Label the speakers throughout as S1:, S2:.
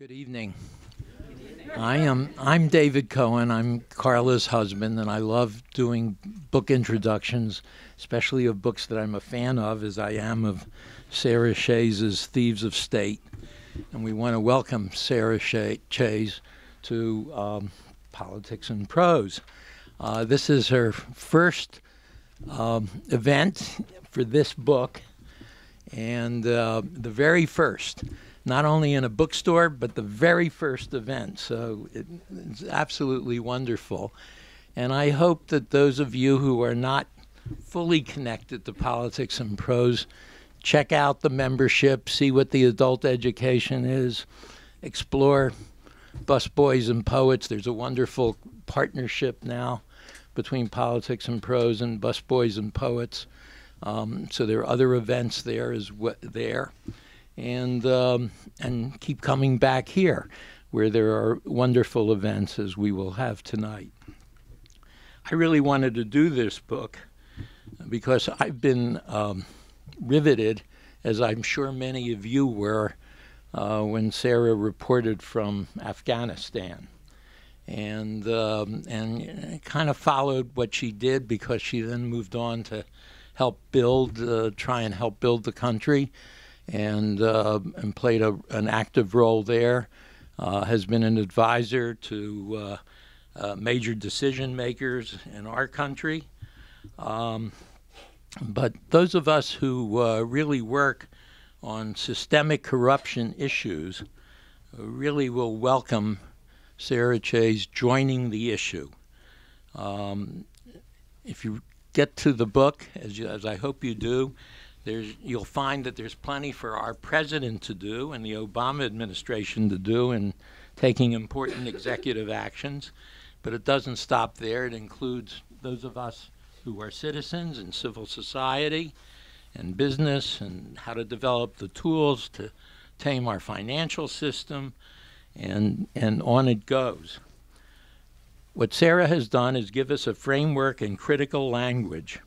S1: Good evening. I am I'm David Cohen. I'm Carla's husband and I love doing book introductions, especially of books that I'm a fan of as I am of Sarah Chayes' Thieves of State. And we want to welcome Sarah Chayes to um, Politics and Prose. Uh, this is her first um, event for this book and uh, the very first not only in a bookstore, but the very first event. So it, it's absolutely wonderful. And I hope that those of you who are not fully connected to politics and prose check out the membership, see what the adult education is, explore Busboys and Poets. There's a wonderful partnership now between politics and prose and Busboys and Poets. Um, so there are other events there as there and um, and keep coming back here, where there are wonderful events as we will have tonight. I really wanted to do this book because I've been um, riveted, as I'm sure many of you were, uh, when Sarah reported from Afghanistan. And um, and kind of followed what she did because she then moved on to help build, uh, try and help build the country and, uh, and played a, an active role there. Uh, has been an advisor to uh, major decision makers in our country. Um, but those of us who really work on systemic corruption issues really will welcome Sarah Chayes joining the issue. Um, if you get to the book, as, you, as I hope you do, there's, you'll find that there's plenty for our president to do and the Obama administration to do in taking important executive actions. But it doesn't stop there. It includes those of us who are citizens and civil society and business and how to develop the tools to tame our financial system, and, and on it goes. What Sarah has done is give us a framework and critical language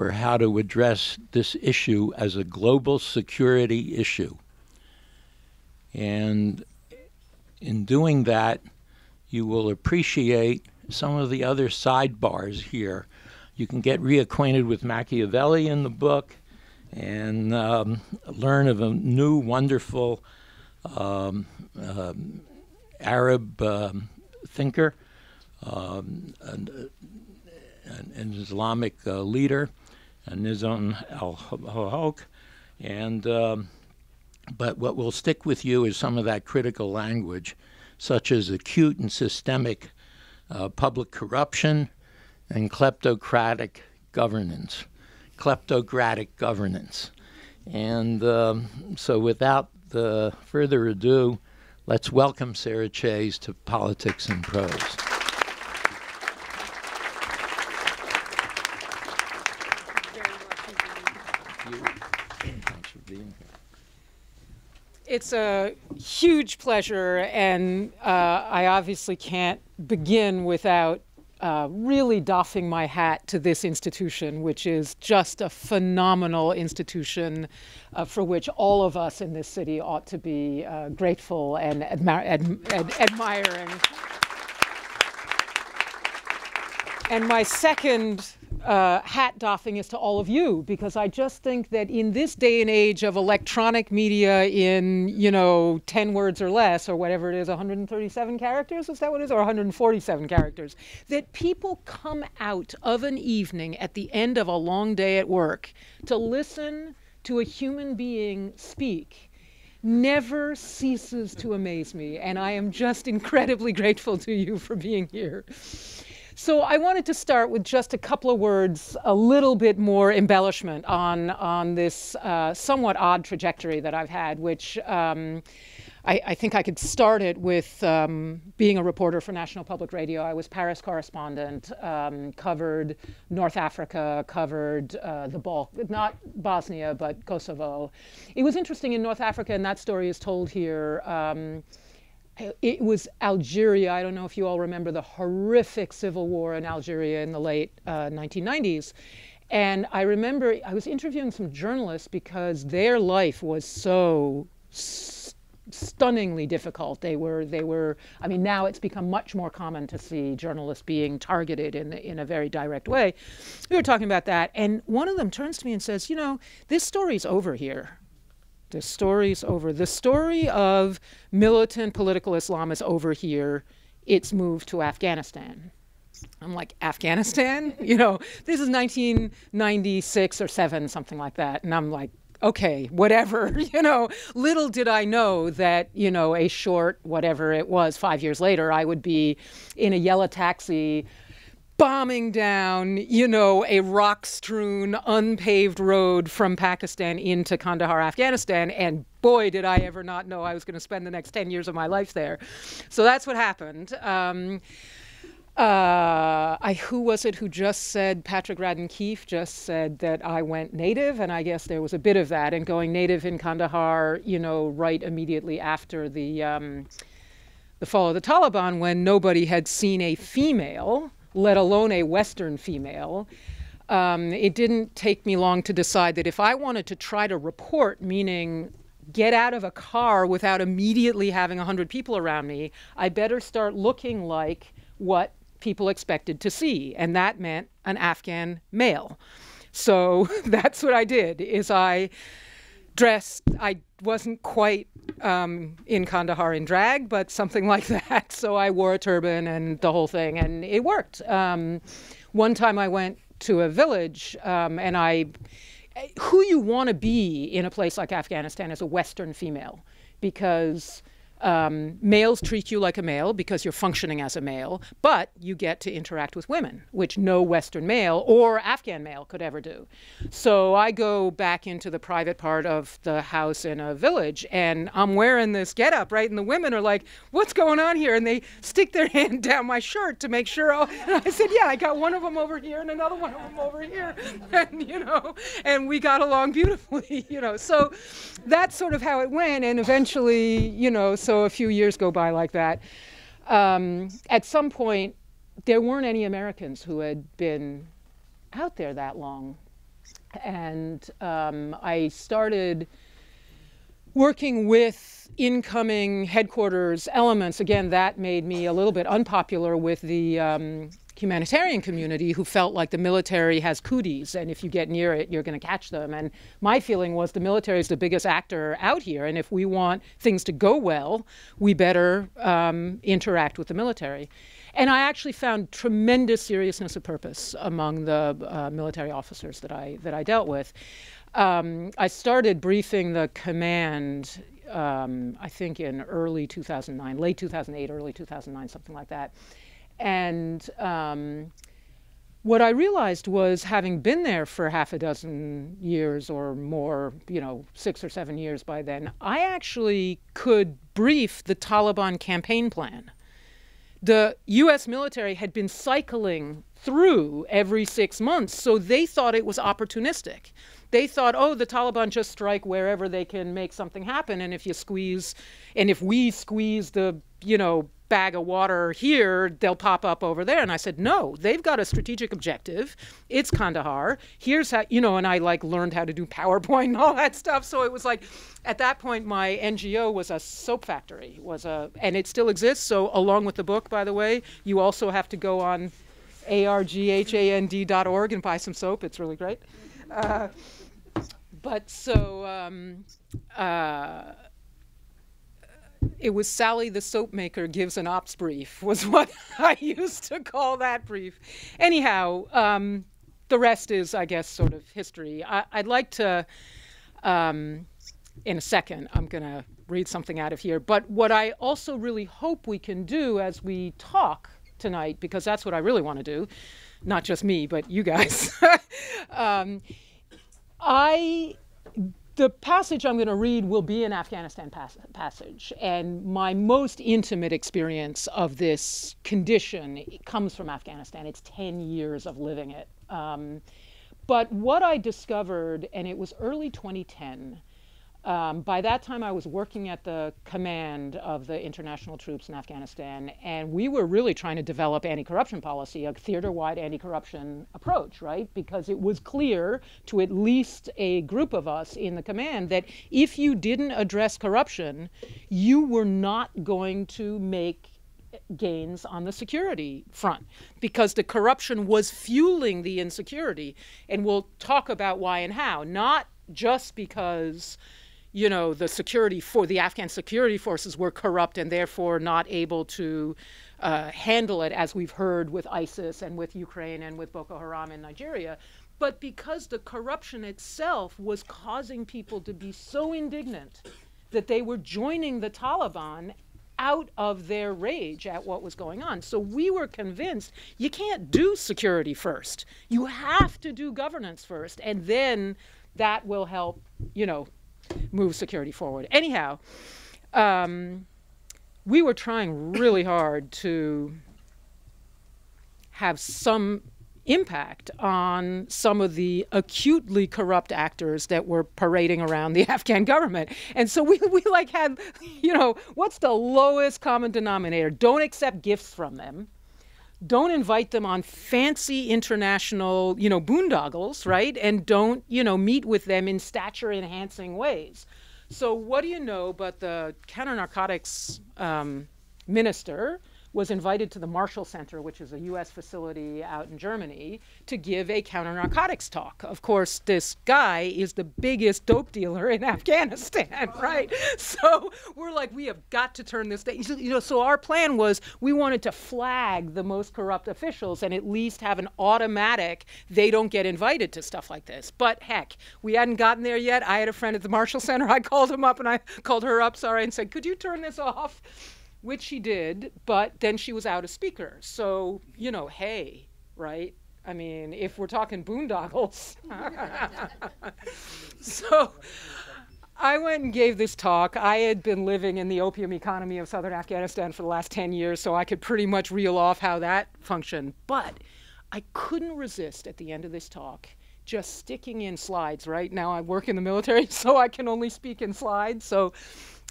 S1: for how to address this issue as a global security issue. And in doing that, you will appreciate some of the other sidebars here. You can get reacquainted with Machiavelli in the book and um, learn of a new, wonderful um, uh, Arab um, thinker, um, an, an, Islamic uh, leader Nizam al-Haq, and um, but what will stick with you is some of that critical language, such as acute and systemic uh, public corruption and kleptocratic governance. Kleptocratic governance. And um, so, without the further ado, let's welcome Sarah Chayes to Politics and Prose.
S2: It's a huge pleasure, and uh, I obviously can't begin without uh, really doffing my hat to this institution, which is just a phenomenal institution uh, for which all of us in this city ought to be uh, grateful and admi ad ad admiring. And my second uh, hat doffing is to all of you because I just think that in this day and age of electronic media in, you know, 10 words or less or whatever it is, 137 characters, is that what it is? Or 147 characters, that people come out of an evening at the end of a long day at work to listen to a human being speak never ceases to amaze me. And I am just incredibly grateful to you for being here. So I wanted to start with just a couple of words, a little bit more embellishment on, on this uh, somewhat odd trajectory that I've had, which um, I, I, think I could start it with um, being a reporter for National Public Radio. I was Paris correspondent, um, covered North Africa, covered uh, the Balk, not Bosnia, but Kosovo. It was interesting in North Africa, and that story is told here. Um, it was Algeria. I don't know if you all remember the horrific civil war in Algeria in the late uh, 1990s. And I remember I was interviewing some journalists because their life was so stunningly difficult. They were, they were. I mean, now it's become much more common to see journalists being targeted in in a very direct way. We were talking about that, and one of them turns to me and says, "You know, this story's over here. The story's over. The story of militant political Islam is over here. It's moved to Afghanistan." I'm like, Afghanistan? You know, this is 1996 or 7, something like that. And I'm like, okay, whatever, you know. Little did I know that, you know, a short, whatever it was, five years later, I would be in a yellow taxi bombing down, you know, a rock strewn, unpaved road from Pakistan into Kandahar, Afghanistan. And boy, did I ever not know I was going to spend the next 10 years of my life there. So that's what happened. Um, uh, I, who was it who just said, Patrick Radden Keefe just said that I went native, and I guess there was a bit of that. And going native in Kandahar, you know, right immediately after the, um, the fall of the Taliban, when nobody had seen a female, let alone a Western female. Um, it didn't take me long to decide that if I wanted to try to report, meaning get out of a car without immediately having 100 people around me, I better start looking like what people expected to see, and that meant an Afghan male. So that's what I did. Is I dressed. I wasn't quite um, in Kandahar in drag, but something like that. So I wore a turban and the whole thing, and it worked. Um, one time I went to a village, um, and I, who you want to be in a place like Afghanistan is a Western female, because um, males treat you like a male because you're functioning as a male, but you get to interact with women, which no Western male or Afghan male could ever do. So I go back into the private part of the house in a village, and I'm wearing this getup, right? And the women are like, "What's going on here?" And they stick their hand down my shirt to make sure. And I said, "Yeah, I got one of them over here and another one of them over here," and you know, and we got along beautifully, you know. So that's sort of how it went, and eventually, you know. So so a few years go by like that. Um, at some point, there weren't any Americans who had been out there that long. And um, I started working with incoming headquarters elements. Again, that made me a little bit unpopular with the um, humanitarian community who felt like the military has cooties and if you get near it you're going to catch them. And my feeling was the military is the biggest actor out here and if we want things to go well we better um, interact with the military. And i actually found tremendous seriousness of purpose among the uh, military officers that i that i dealt with. Um, i started briefing the command um, I think in early 2009, late 2008, early 2009, something like that. And um, what I realized was, having been there for half a dozen years or more, you know, six or seven years by then, I actually could brief the Taliban campaign plan. The US military had been cycling through every six months, so they thought it was opportunistic. They thought, oh, the Taliban just strike wherever they can make something happen, and if you squeeze, and if we squeeze the, you know, bag of water here, they'll pop up over there. And I said, no, they've got a strategic objective. It's Kandahar. Here's how, you know, and I like learned how to do PowerPoint and all that stuff. So it was like, at that point, my NGO was a soap factory, was a, and it still exists. So along with the book, by the way, you also have to go on arghand.org and buy some soap. It's really great. Uh, but so, um, uh, it was Sally the soap maker gives an ops brief was what I used to call that brief. Anyhow, um, the rest is, I guess, sort of history. I, would like to, um, in a second, I'm going to read something out of here. But what I also really hope we can do as we talk tonight, because that's what I really want to do, not just me, but you guys. um, I the passage I'm going to read will be an Afghanistan pas- passage. And my most intimate experience of this condition comes from Afghanistan. It's 10 years of living it. Um, but what I discovered, and it was early 2010, Um, by that time, I was working at the command of the international troops in Afghanistan, and we were really trying to develop anti corruption policy, a theater wide anti corruption approach, right? Because it was clear to at least a group of us in the command that if you didn't address corruption, you were not going to make gains on the security front because the corruption was fueling the insecurity. And we'll talk about why and how, not just because you know, the security for the Afghan security forces were corrupt and therefore not able to uh, handle it, as we've heard with ISIS and with Ukraine and with Boko Haram in Nigeria. But because the corruption itself was causing people to be so indignant that they were joining the Taliban out of their rage at what was going on. So we were convinced you can't do security first. You have to do governance first, and then that will help, you know, move security forward. Anyhow, um, we were trying really hard to have some impact on some of the acutely corrupt actors that were parading around the Afghan government. And so we, we like had, you know, what's the lowest common denominator? Don't accept gifts from them don't invite them on fancy international, you know, boondoggles, right? And don't, you know, meet with them in stature enhancing ways. So, what do you know but the counter narcotics um, minister was invited to the Marshall Center, which is a U.S. facility out in Germany, to give a counter narcotics talk. Of course, this guy is the biggest dope dealer in Afghanistan, right? So we're like, we have got to turn this. Day. You know, so our plan was we wanted to flag the most corrupt officials and at least have an automatic they don't get invited to stuff like this. But heck, we hadn't gotten there yet. I had a friend at the Marshall Center. I called him up and I called her up, sorry, and said, could you turn this off? Which she did, but then she was out of speaker. So, you know, hey, right? I mean, if we're talking boondoggles. so I went and gave this talk. I had been living in the opium economy of southern Afghanistan for the last 10 years, so I could pretty much reel off how that functioned. But I couldn't resist at the end of this talk just sticking in slides. Right now, I work in the military, so I can only speak in slides. So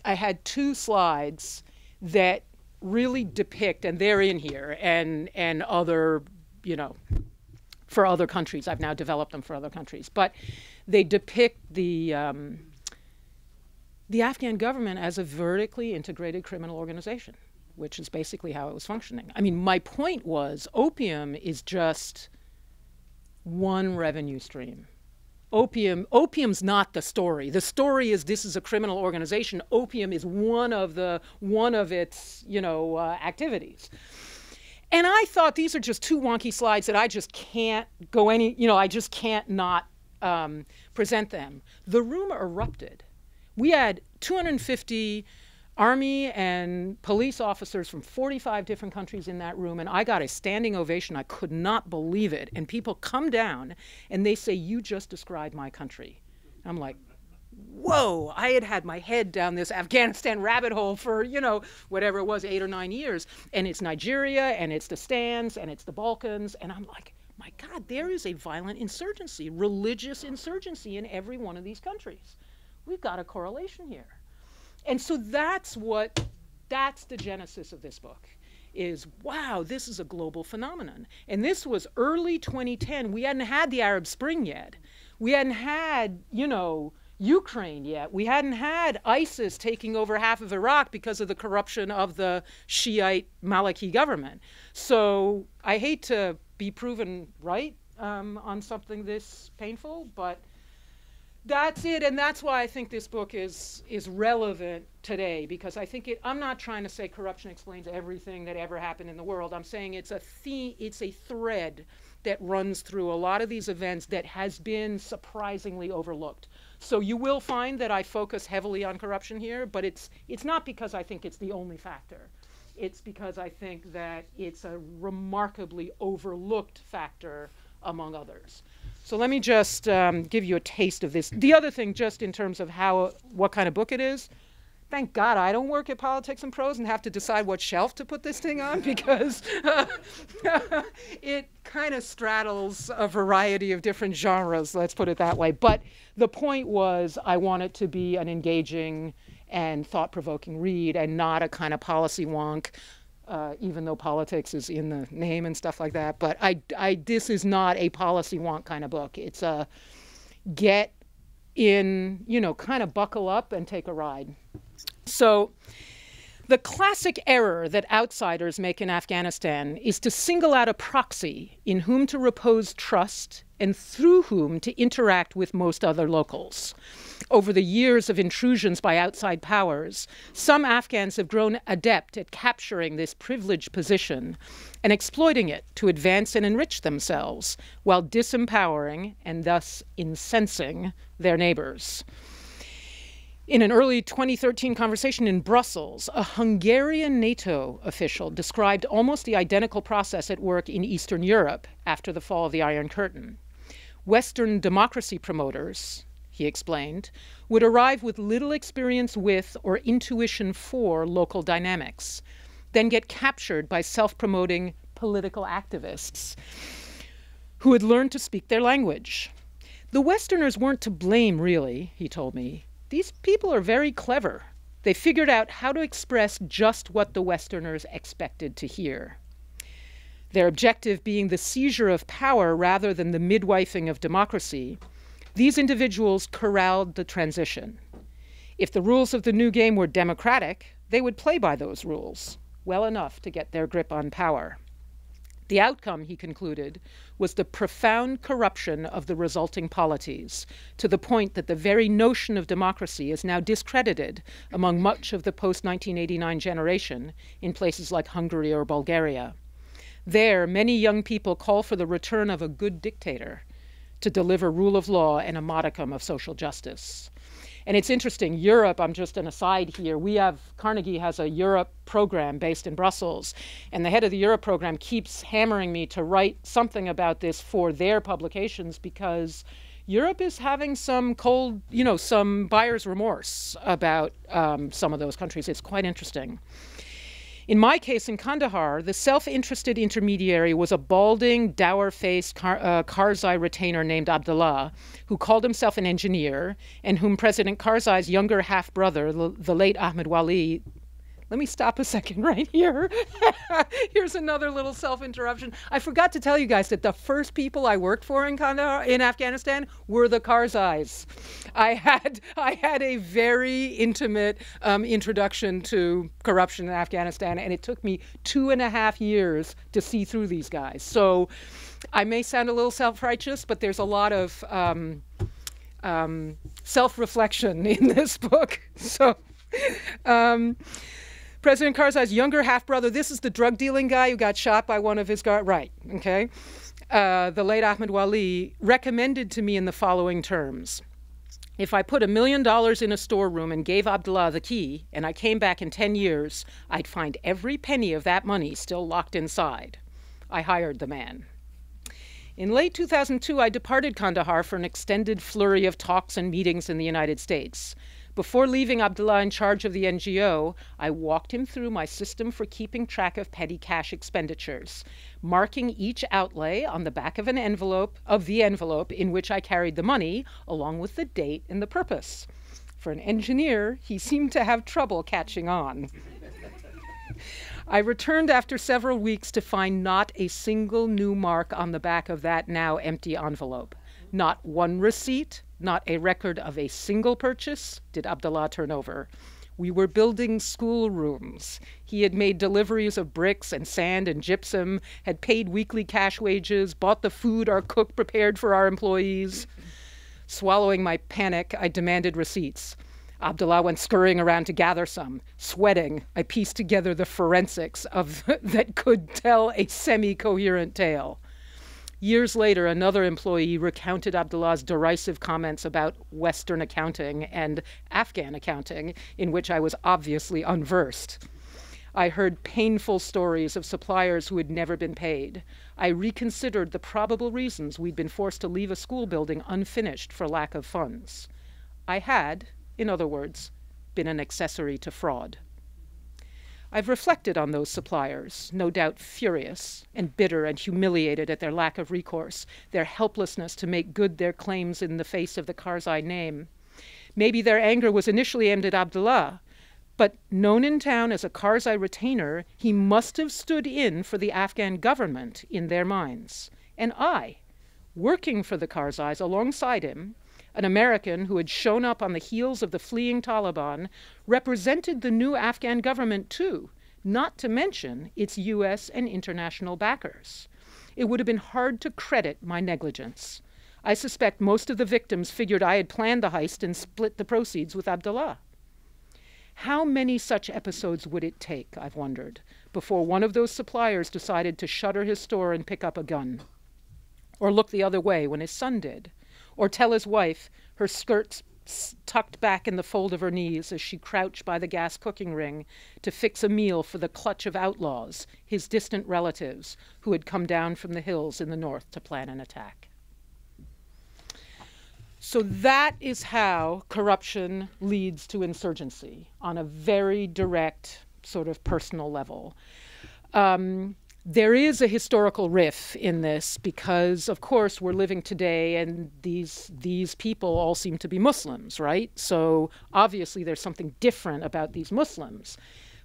S2: I had two slides that really depict, and they're in here, and and other, you know, for other countries. I've now developed them for other countries, but they depict the um, the Afghan government as a vertically integrated criminal organization, which is basically how it was functioning. I mean, my point was opium is just one revenue stream opium opium's not the story. The story is this is a criminal organization. Opium is one of the one of its you know uh, activities. And i thought these are just two wonky slides that i just can't go any you know i just can't not um, present them. The room erupted. We had 250 army and police officers from 45 different countries in that room, and I got a standing ovation. I could not believe it. And people come down and they say, You just described my country. I'm like, Whoa, I had had my head down this Afghanistan rabbit hole for, you know, whatever it was, eight or nine years. And it's Nigeria, and it's the stands, and it's the Balkans. And I'm like, my God, there is a violent insurgency, religious insurgency in every one of these countries. We've got a correlation here. And so that's what, that's the genesis of this book is wow, this is a global phenomenon. And this was early 2010. We hadn't had the Arab Spring yet. We hadn't had, you know, Ukraine yet. We hadn't had ISIS taking over half of Iraq because of the corruption of the Shiite Maliki government. So I hate to be proven right um, on something this painful, but that's it and that's why i think this book is is relevant today because i think it i'm not trying to say corruption explains everything that ever happened in the world. I'm saying it's a theme it's a thread that runs through a lot of these events that has been surprisingly overlooked. So you will find that i focus heavily on corruption here but it's it's not because i think it's the only factor. It's because i think that it's a remarkably overlooked factor among others so let me just um, give you a taste of this. The other thing, just in terms of how, what kind of book it is, thank God I don't work at Politics and Prose and have to decide what shelf to put this thing on because uh, it kind of straddles a variety of different genres, let's put it that way. But the point was, I want it to be an engaging and thought provoking read and not a kind of policy wonk. Uh, even though politics is in the name and stuff like that, but I, I, this is not a policy wonk kind of book. It's a get in, you know, kind of buckle up and take a ride. So, the classic error that outsiders make in Afghanistan is to single out a proxy in whom to repose trust and through whom to interact with most other locals. Over the years of intrusions by outside powers, some Afghans have grown adept at capturing this privileged position and exploiting it to advance and enrich themselves while disempowering and thus incensing their neighbors. In an early 2013 conversation in Brussels, a Hungarian NATO official described almost the identical process at work in Eastern Europe after the fall of the Iron Curtain. Western democracy promoters, he explained, would arrive with little experience with or intuition for local dynamics, then get captured by self promoting political activists who had learned to speak their language. The Westerners weren't to blame, really, he told me. These people are very clever. They figured out how to express just what the Westerners expected to hear. Their objective being the seizure of power rather than the midwifing of democracy, these individuals corralled the transition. If the rules of the new game were democratic, they would play by those rules well enough to get their grip on power. The outcome, he concluded, was the profound corruption of the resulting polities, to the point that the very notion of democracy is now discredited among much of the post 1989 generation in places like Hungary or Bulgaria. There, many young people call for the return of a good dictator to deliver rule of law and a modicum of social justice. And it's interesting, Europe, I'm just an aside here, we have, Carnegie has a Europe program based in Brussels, and the head of the Europe program keeps hammering me to write something about this for their publications because Europe is having some cold, you know, some buyer's remorse about um, some of those countries. It's quite interesting. In my case, in Kandahar, the self interested intermediary was a balding, dour faced Kar- uh, Karzai retainer named Abdullah, who called himself an engineer, and whom President Karzai's younger half brother, the, the late Ahmed Wali, let me stop a second right here. Here's another little self interruption. I forgot to tell you guys that the first people I worked for in Kandahar, in Afghanistan, were the Karzais. I had I had a very intimate um, introduction to corruption in Afghanistan, and it took me two and a half years to see through these guys. So I may sound a little self righteous, but there's a lot of um, um, self reflection in this book. So. Um, President Karzai's younger half brother, this is the drug dealing guy who got shot by one of his guards. Right, okay. Uh, the late Ahmed Wali recommended to me in the following terms. If I put a million dollars in a storeroom and gave Abdullah the key, and I came back in 10 years, I'd find every penny of that money still locked inside. I hired the man. In late 2002, I departed Kandahar for an extended flurry of talks and meetings in the United States. Before leaving Abdullah in charge of the NGO, I walked him through my system for keeping track of petty cash expenditures, marking each outlay on the back of an envelope of the envelope in which I carried the money, along with the date and the purpose. For an engineer, he seemed to have trouble catching on. I returned after several weeks to find not a single new mark on the back of that now empty envelope. Not one receipt, not a record of a single purchase did Abdullah turn over. We were building schoolrooms. He had made deliveries of bricks and sand and gypsum, had paid weekly cash wages, bought the food our cook prepared for our employees. Swallowing my panic, I demanded receipts. Abdullah went scurrying around to gather some. Sweating, I pieced together the forensics of that could tell a semi-coherent tale. Years later, another employee recounted Abdullah's derisive comments about Western accounting and Afghan accounting, in which I was obviously unversed. I heard painful stories of suppliers who had never been paid. I reconsidered the probable reasons we'd been forced to leave a school building unfinished for lack of funds. I had, in other words, been an accessory to fraud. I've reflected on those suppliers, no doubt furious and bitter and humiliated at their lack of recourse, their helplessness to make good their claims in the face of the Karzai name. Maybe their anger was initially aimed at Abdullah, but known in town as a Karzai retainer, he must have stood in for the Afghan government in their minds. And I, working for the Karzais alongside him, an American who had shown up on the heels of the fleeing Taliban, represented the new Afghan government too, not to mention its US and international backers. It would have been hard to credit my negligence. I suspect most of the victims figured I had planned the heist and split the proceeds with Abdullah. How many such episodes would it take, I've wondered, before one of those suppliers decided to shutter his store and pick up a gun? Or look the other way when his son did? Or tell his wife, her skirts tucked back in the fold of her knees as she crouched by the gas cooking ring to fix a meal for the clutch of outlaws, his distant relatives, who had come down from the hills in the north to plan an attack. So that is how corruption leads to insurgency on a very direct, sort of personal level. Um, there is a historical riff in this because of course we're living today and these these people all seem to be muslims right? So obviously there's something different about these muslims.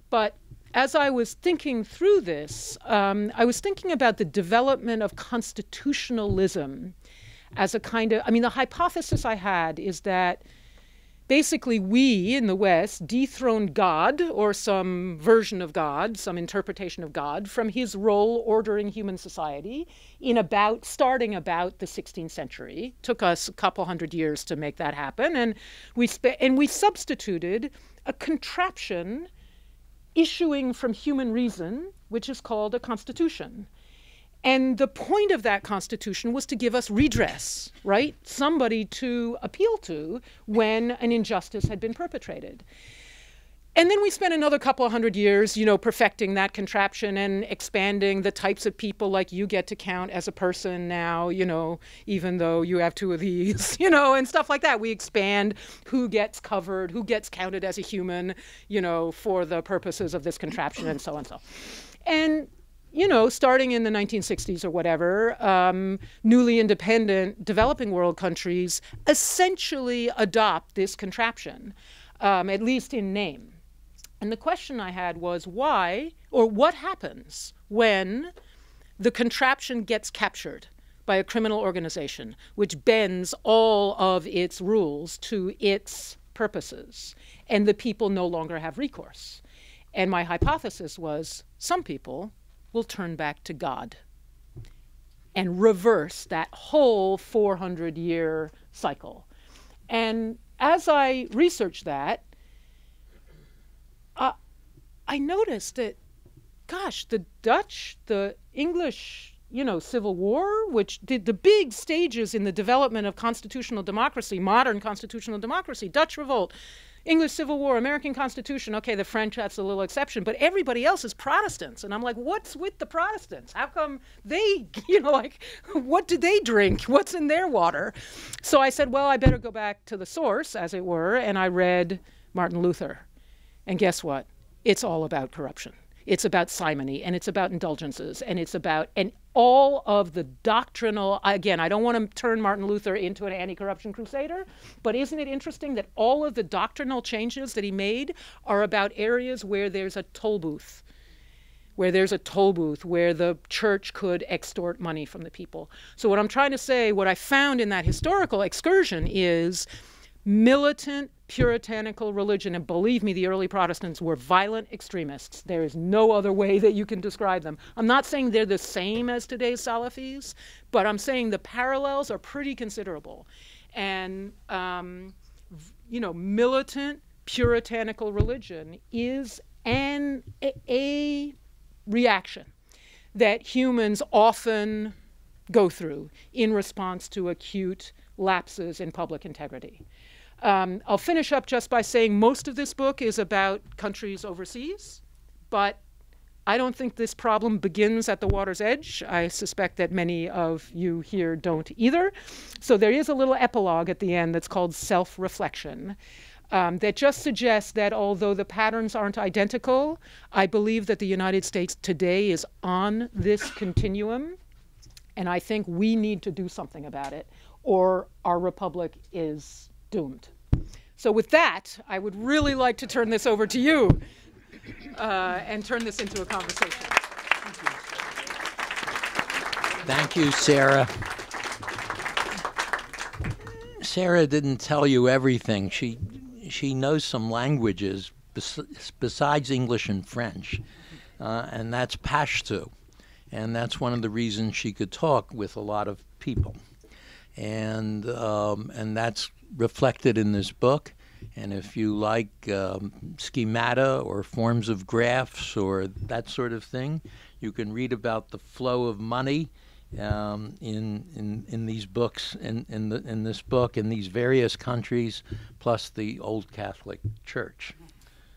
S2: But as i was thinking through this um, i was thinking about the development of constitutionalism as a kind of i mean the hypothesis i had is that basically we in the West dethroned God or some version of God, some interpretation of God, from his role ordering human society in about starting about the 16th century. Took us a couple hundred years to make that happen, and we and we substituted a contraption issuing from human reason, which is called a constitution. And the point of that Constitution was to give us redress, right? Somebody to appeal to when an injustice had been perpetrated. And then we spent another couple of hundred years, you know, perfecting that contraption and expanding the types of people like you get to count as a person now, you know, even though you have two of these, you know, and stuff like that. We expand who gets covered, who gets counted as a human, you know, for the purposes of this contraption and so on and so. And you know, starting in the 1960s or whatever, um, newly independent developing world countries essentially adopt this contraption, um, at least in name. And the question I had was why or what happens when the contraption gets captured by a criminal organization which bends all of its rules to its purposes and the people no longer have recourse. And my hypothesis was some people will turn back to God and reverse that whole 400 year cycle. And as I researched that, uh, I noticed that, gosh, the Dutch, the English, you know, Civil War, which did the big stages in the development of constitutional democracy, modern constitutional democracy, Dutch Revolt, English Civil War, American Constitution. Okay, the French, that's a little exception, but everybody else is Protestants. And I'm like, what's with the Protestants? How come they, you know, like, what do they drink? What's in their water? So I said, well, I better go back to the source, as it were, and I read Martin Luther. And guess what? It's all about corruption. It's about simony and it's about indulgences and it's about and all of the doctrinal again i don't want to turn martin luther into an anti-corruption crusader but isn't it interesting that all of the doctrinal changes that he made are about areas where there's a toll booth where there's a toll booth where the church could extort money from the people? So what i'm trying to say what i found in that historical excursion is militant puritanical religion. And believe me, the early Protestants were violent extremists. There is no other way that you can describe them. I'm not saying they're the same as today's Salafis, but I'm saying the parallels are pretty considerable. And, um, you know, militant puritanical religion is an, a, a reaction that humans often go through in response to acute lapses in public integrity. Um, I'll finish up just by saying most of this book is about countries overseas, but I don't think this problem begins at the water's edge. I suspect that many of you here don't either. So there is a little epilogue at the end that's called self reflection. Um, that just suggests that although the patterns aren't identical, I believe that the United States today is on this continuum, and I think we need to do something about it, or our republic is doomed. So, with that, I would really like to turn this over to you uh, and turn this into a conversation.
S1: Thank you, Sarah. Sarah didn't tell you everything. She she knows some languages bes- besides English and French, uh, and that's Pashto, and that's one of the reasons she could talk with a lot of people, and um, and that's reflected in this book. And if you like um, schemata or forms of graphs or that sort of thing, you can read about the flow of money um, in, in in these books in in, the, in this book in these various countries, plus the old Catholic Church.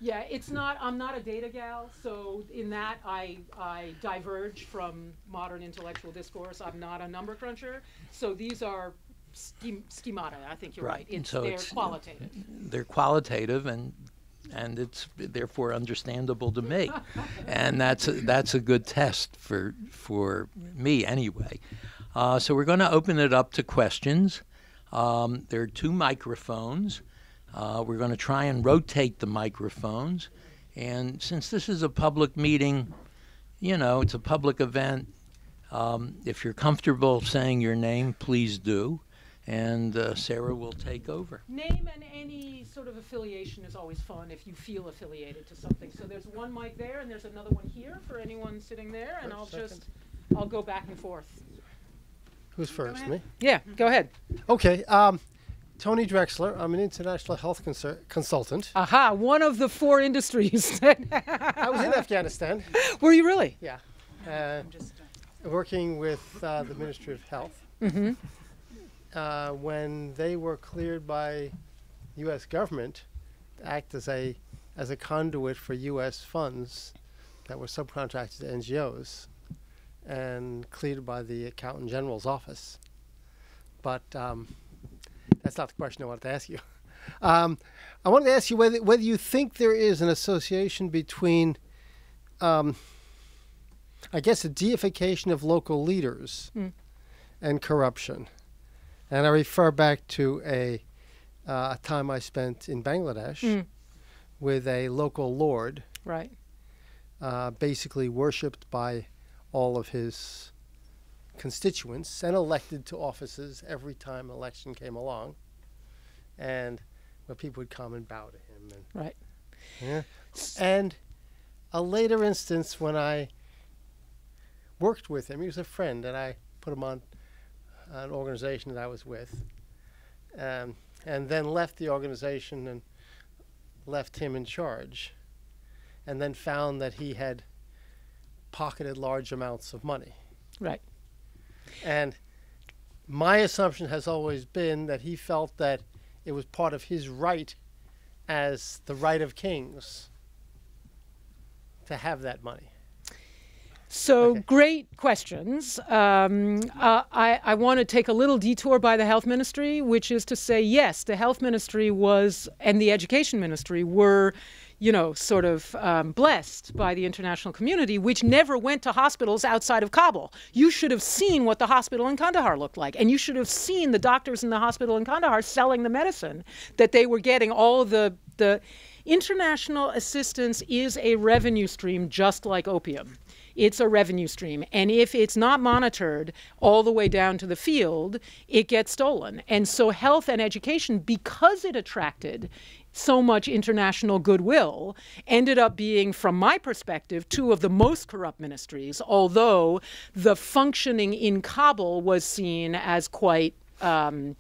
S2: Yeah, it's not. I'm not a data gal, so in that I I diverge from modern intellectual discourse. I'm not a number cruncher. So these are schemata. I think you're right. right. It's, so they're it's, qualitative.
S1: They're qualitative, and and it's therefore understandable to me, and that's a, that's a good test for for me anyway. Uh, so we're going to open it up to questions. Um, there are two microphones. Uh, we're going to try and rotate the microphones, and since this is a public meeting, you know it's a public event. Um, if you're comfortable saying your name, please do and uh, Sarah will take over.
S2: Name and any sort of affiliation is always fun if you feel affiliated to something. So there's one mic there, and there's another one here for anyone sitting there, and I'll just I'll go back and forth.
S3: Who's first? Me?
S2: Yeah, go ahead.
S3: Okay. Um, Tony Drexler. I'm an international health consultant.
S2: Aha, one of the four industries.
S3: I was in Afghanistan.
S2: Were you really?
S3: Yeah. Uh, working with uh, the Ministry of Health. Mm-hmm uh, when they were cleared by U.S. government to act as a as a conduit for U.S. funds that were subcontracted to NGOs and cleared by the Accountant General's office. But um, that's not the question I wanted to ask you. Um, I wanted to ask you whether whether you think there is an association between, um, I guess, a deification of local leaders mm. and corruption. And I refer back to a, uh, a time I spent in Bangladesh mm. with a local lord.
S2: Right.
S3: Uh, basically worshipped by all of his constituents and elected to offices every time election came along. And where people would come and bow to him.
S2: And, right.
S3: Yeah. And a later instance when I worked with him, he was a friend, and I put him on an organization that I was with, um, and then left the organization and left him in charge, and then found that he had pocketed large amounts of money.
S2: Right.
S3: And my assumption has always been that he felt that it was part of his right as the right of kings to have that money.
S2: So okay. great questions. Um, uh, I, I want to take a little detour by the health ministry, which is to say, yes, the health ministry was and the education ministry were, you know, sort of um, blessed by the international community, which never went to hospitals outside of Kabul. You should have seen what the hospital in Kandahar looked like, and you should have seen the doctors in the hospital in Kandahar selling the medicine that they were getting. All the the international assistance is a revenue stream, just like opium it's a revenue stream. And if it's not monitored all the way down to the field, it gets stolen. And so health and education, because it attracted so much international goodwill ended up being, from my perspective, two of the most corrupt ministries, although the functioning in Kabul was seen as quite. Um,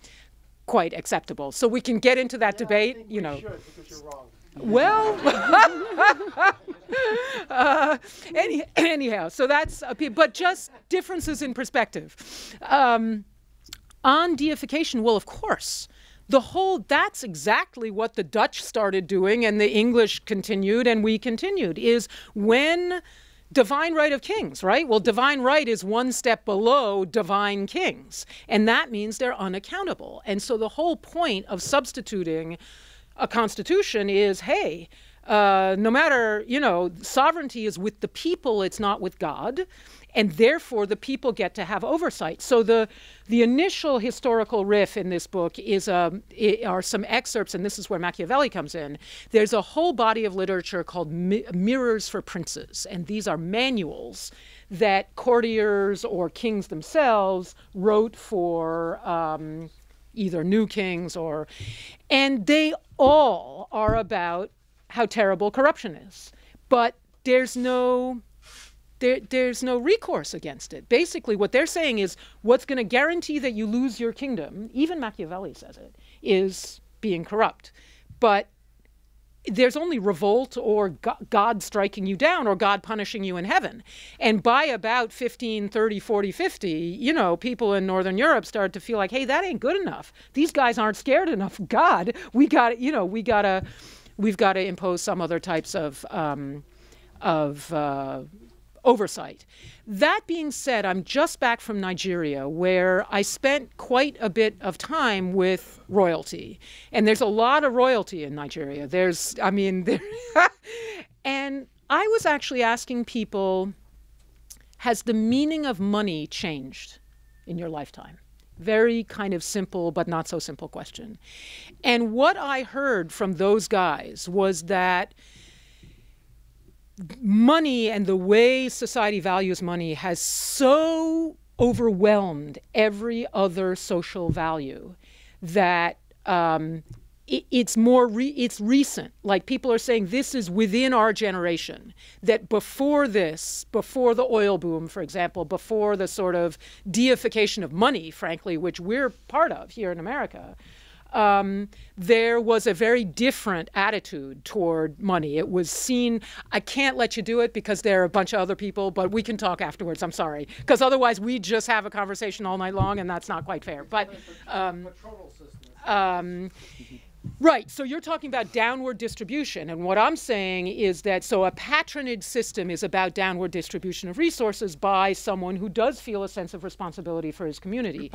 S2: quite acceptable. So we can get into that
S3: yeah,
S2: debate, you know.
S3: Should,
S2: well, uh, any, anyhow, so that's, but just differences in perspective. Um, on deification, well, of course. The whole, that's exactly what the Dutch started doing and the English continued and we continued, is when divine right of kings, right? Well, divine right is one step below divine kings, and that means they're unaccountable. And so the whole point of substituting a constitution is hey, uh, no matter, you know, sovereignty is with the people, it's not with God and therefore the people get to have oversight. So the the initial historical riff in this book is um, are some excerpts, and this is where Machiavelli comes in. There's a whole body of literature called Mi- Mirrors for Princes, and these are manuals that courtiers or kings themselves wrote for. Um, either new kings or and they all are about how terrible corruption is but there's no there, there's no recourse against it. Basically, what they're saying is what's going to guarantee that you lose your kingdom, even Machiavelli says it, is being corrupt. But there's only revolt or God striking you down or God punishing you in heaven. And by about 15, 30, 40, 50, you know, people in Northern Europe started to feel like, hey, that ain't good enough. These guys aren't scared enough God. We got, you know, we got to, we've got to impose some other types of, um, of, uh, oversight. That being said, I'm just back from Nigeria where I spent quite a bit of time with royalty. And there's a lot of royalty in Nigeria. There's, I mean, there, and I was actually asking people has the meaning of money changed in your lifetime? Very kind of simple, but not so simple question. And what I heard from those guys was that money and the way society values money has so overwhelmed every other social value that um, it, it's more re- it's recent. Like people are saying this is within our generation that before this before the oil boom for example before the sort of deification of money frankly which we're part of here in america um, there was a very different attitude toward money. It was seen, I can't let you do it because there are a bunch of other people, but we can talk afterwards. I'm sorry. Because otherwise, we just have a conversation all night long, and that's not quite fair. But. Um, um, Right. So you're talking about downward distribution. And what I'm saying is that so a patronage system is about downward distribution of resources by someone who does feel a sense of responsibility for his community.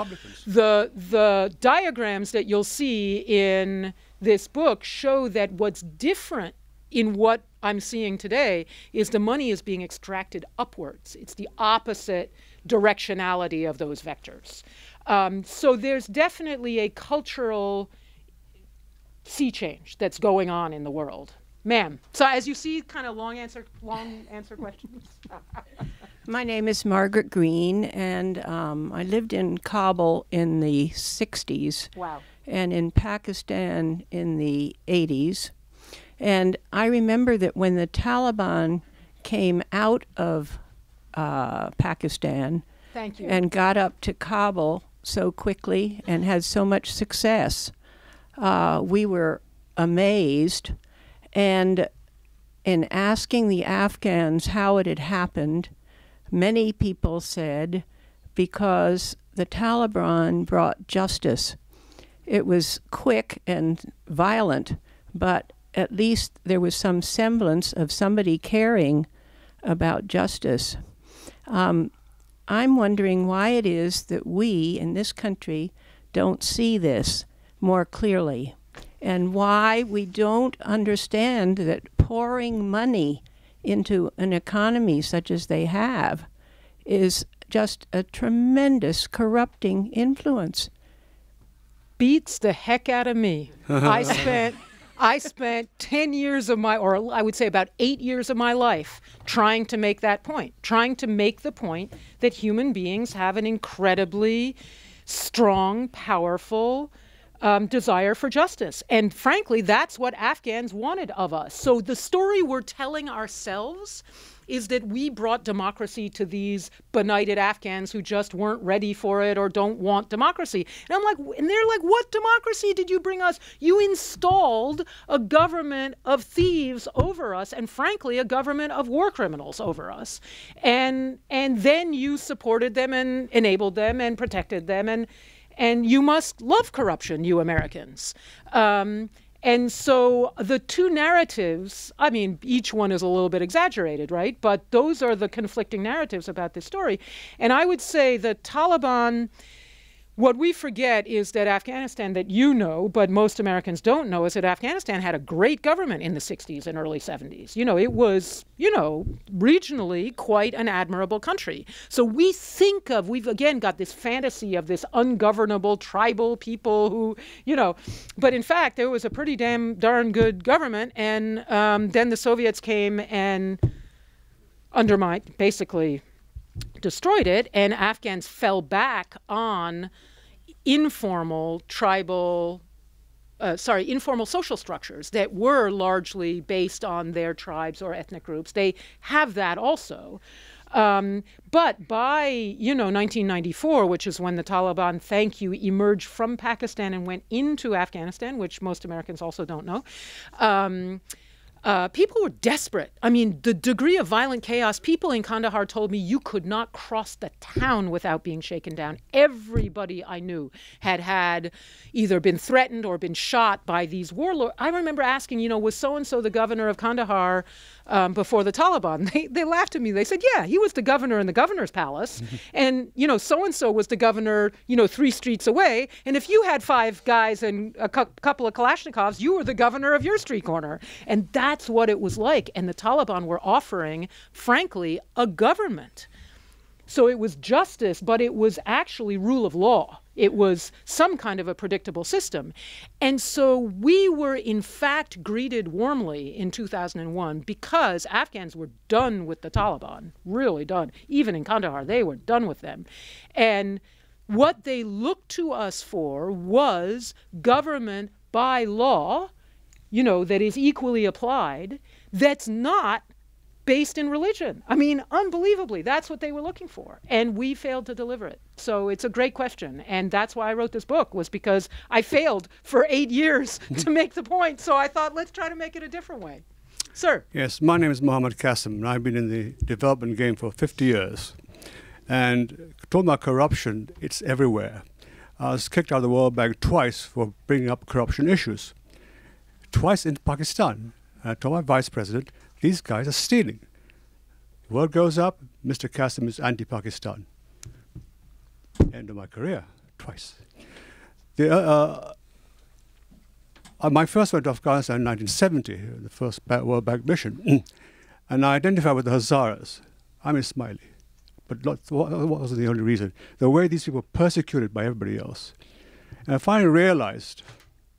S2: The the diagrams that you'll see in this book show that what's different in what I'm seeing today is the money is being extracted upwards. It's the opposite directionality of those vectors. Um, so there's definitely a cultural sea change that's going on in the world. Ma'am. So as you see, kind of long answer, long answer questions.
S4: My name is Margaret Green, and um, I lived in Kabul in the 60s.
S2: Wow.
S4: And in Pakistan in the 80s. And I remember that when the Taliban came out of uh, Pakistan and got up to Kabul so quickly and had so much success, uh, we were amazed. And in asking the Afghans how it had happened, many people said because the Taliban brought justice. It was quick and violent, but at least there was some semblance of somebody caring about justice. Um, I'm wondering why it is that we in this country don't see this more clearly and why we don't understand that pouring money into an economy such as they have is just a tremendous corrupting influence.
S2: Beats the heck out of me. I spent I spent 10 years of my or I would say about 8 years of my life trying to make that point, trying to make the point that human beings have an incredibly strong, powerful, um, desire for justice. And frankly, that's what Afghans wanted of us. So the story we're telling ourselves is that we brought democracy to these benighted Afghans who just weren't ready for it or don't want democracy. And I'm like, and they're like, what democracy did you bring us? You installed a government of thieves over us, and frankly, a government of war criminals over us. And and then you supported them and enabled them and protected them and and you must love corruption, you Americans. Um, And so the two narratives, I mean, each one is a little bit exaggerated, right? But those are the conflicting narratives about this story. And I would say the Taliban what we forget is that Afghanistan, that you know, but most Americans don't know, is that Afghanistan had a great government in the 60s and early 70s. You know, it was, you know, regionally quite an admirable country. So we think of, we've again got this fantasy of this ungovernable tribal people who, you know, but in fact, there was a pretty damn darn good government. And um, then the Soviets came and undermined, basically destroyed it, and Afghans fell back on informal tribal. Uh, sorry, informal social structures that were largely based on their tribes or ethnic groups. They have that also. Um, but by you know 1994, which is when the Taliban, thank you, emerged from Pakistan and went into Afghanistan, which most Americans also don't know. Um, uh, people were desperate. I mean, the degree of violent chaos, people in Kandahar told me you could not cross the town without being shaken down. Everybody I knew had had either been threatened or been shot by these warlords. I remember asking, you know, was so and so the governor of Kandahar um, before the Taliban? They, they laughed at me. They said, yeah, he was the governor in the governor's palace. and, you know, so and so was the governor, you know, three streets away. And if you had five guys and a cu- couple of Kalashnikovs, you were the governor of your street corner. And that's what it was like. And the Taliban were offering, frankly, a government. So it was justice, but it was actually rule of law. It was some kind of a predictable system. And so we were, in fact, greeted warmly in 2001 because Afghans were done with the Taliban, really done. Even in Kandahar, they were done with them. And what they looked to us for was government by law you know, that is equally applied that's not based in religion. I mean, unbelievably, that's what they were looking for. And we failed to deliver it. So it's a great question. And that's why I wrote this book was because I failed for 8 years to make the point. So I thought let's try to make it a different way. Sir.
S5: Yes, my name is Mohammed Qasim, and I've been in the development game for 50 years. And talking about corruption, it's everywhere. I was kicked out of the World Bank twice for bringing up corruption issues twice in Pakistan. I told my vice president, these guys are stealing. Word goes up, Mr. Qasim is anti-Pakistan. End of my career, twice. The, uh, uh, my first went to Afghanistan in 1970, the first World Bank mission, and I identified with the Hazaras. I'm Ismaili, but not, what wasn't the only reason. The way these people were persecuted by everybody else. And I finally realized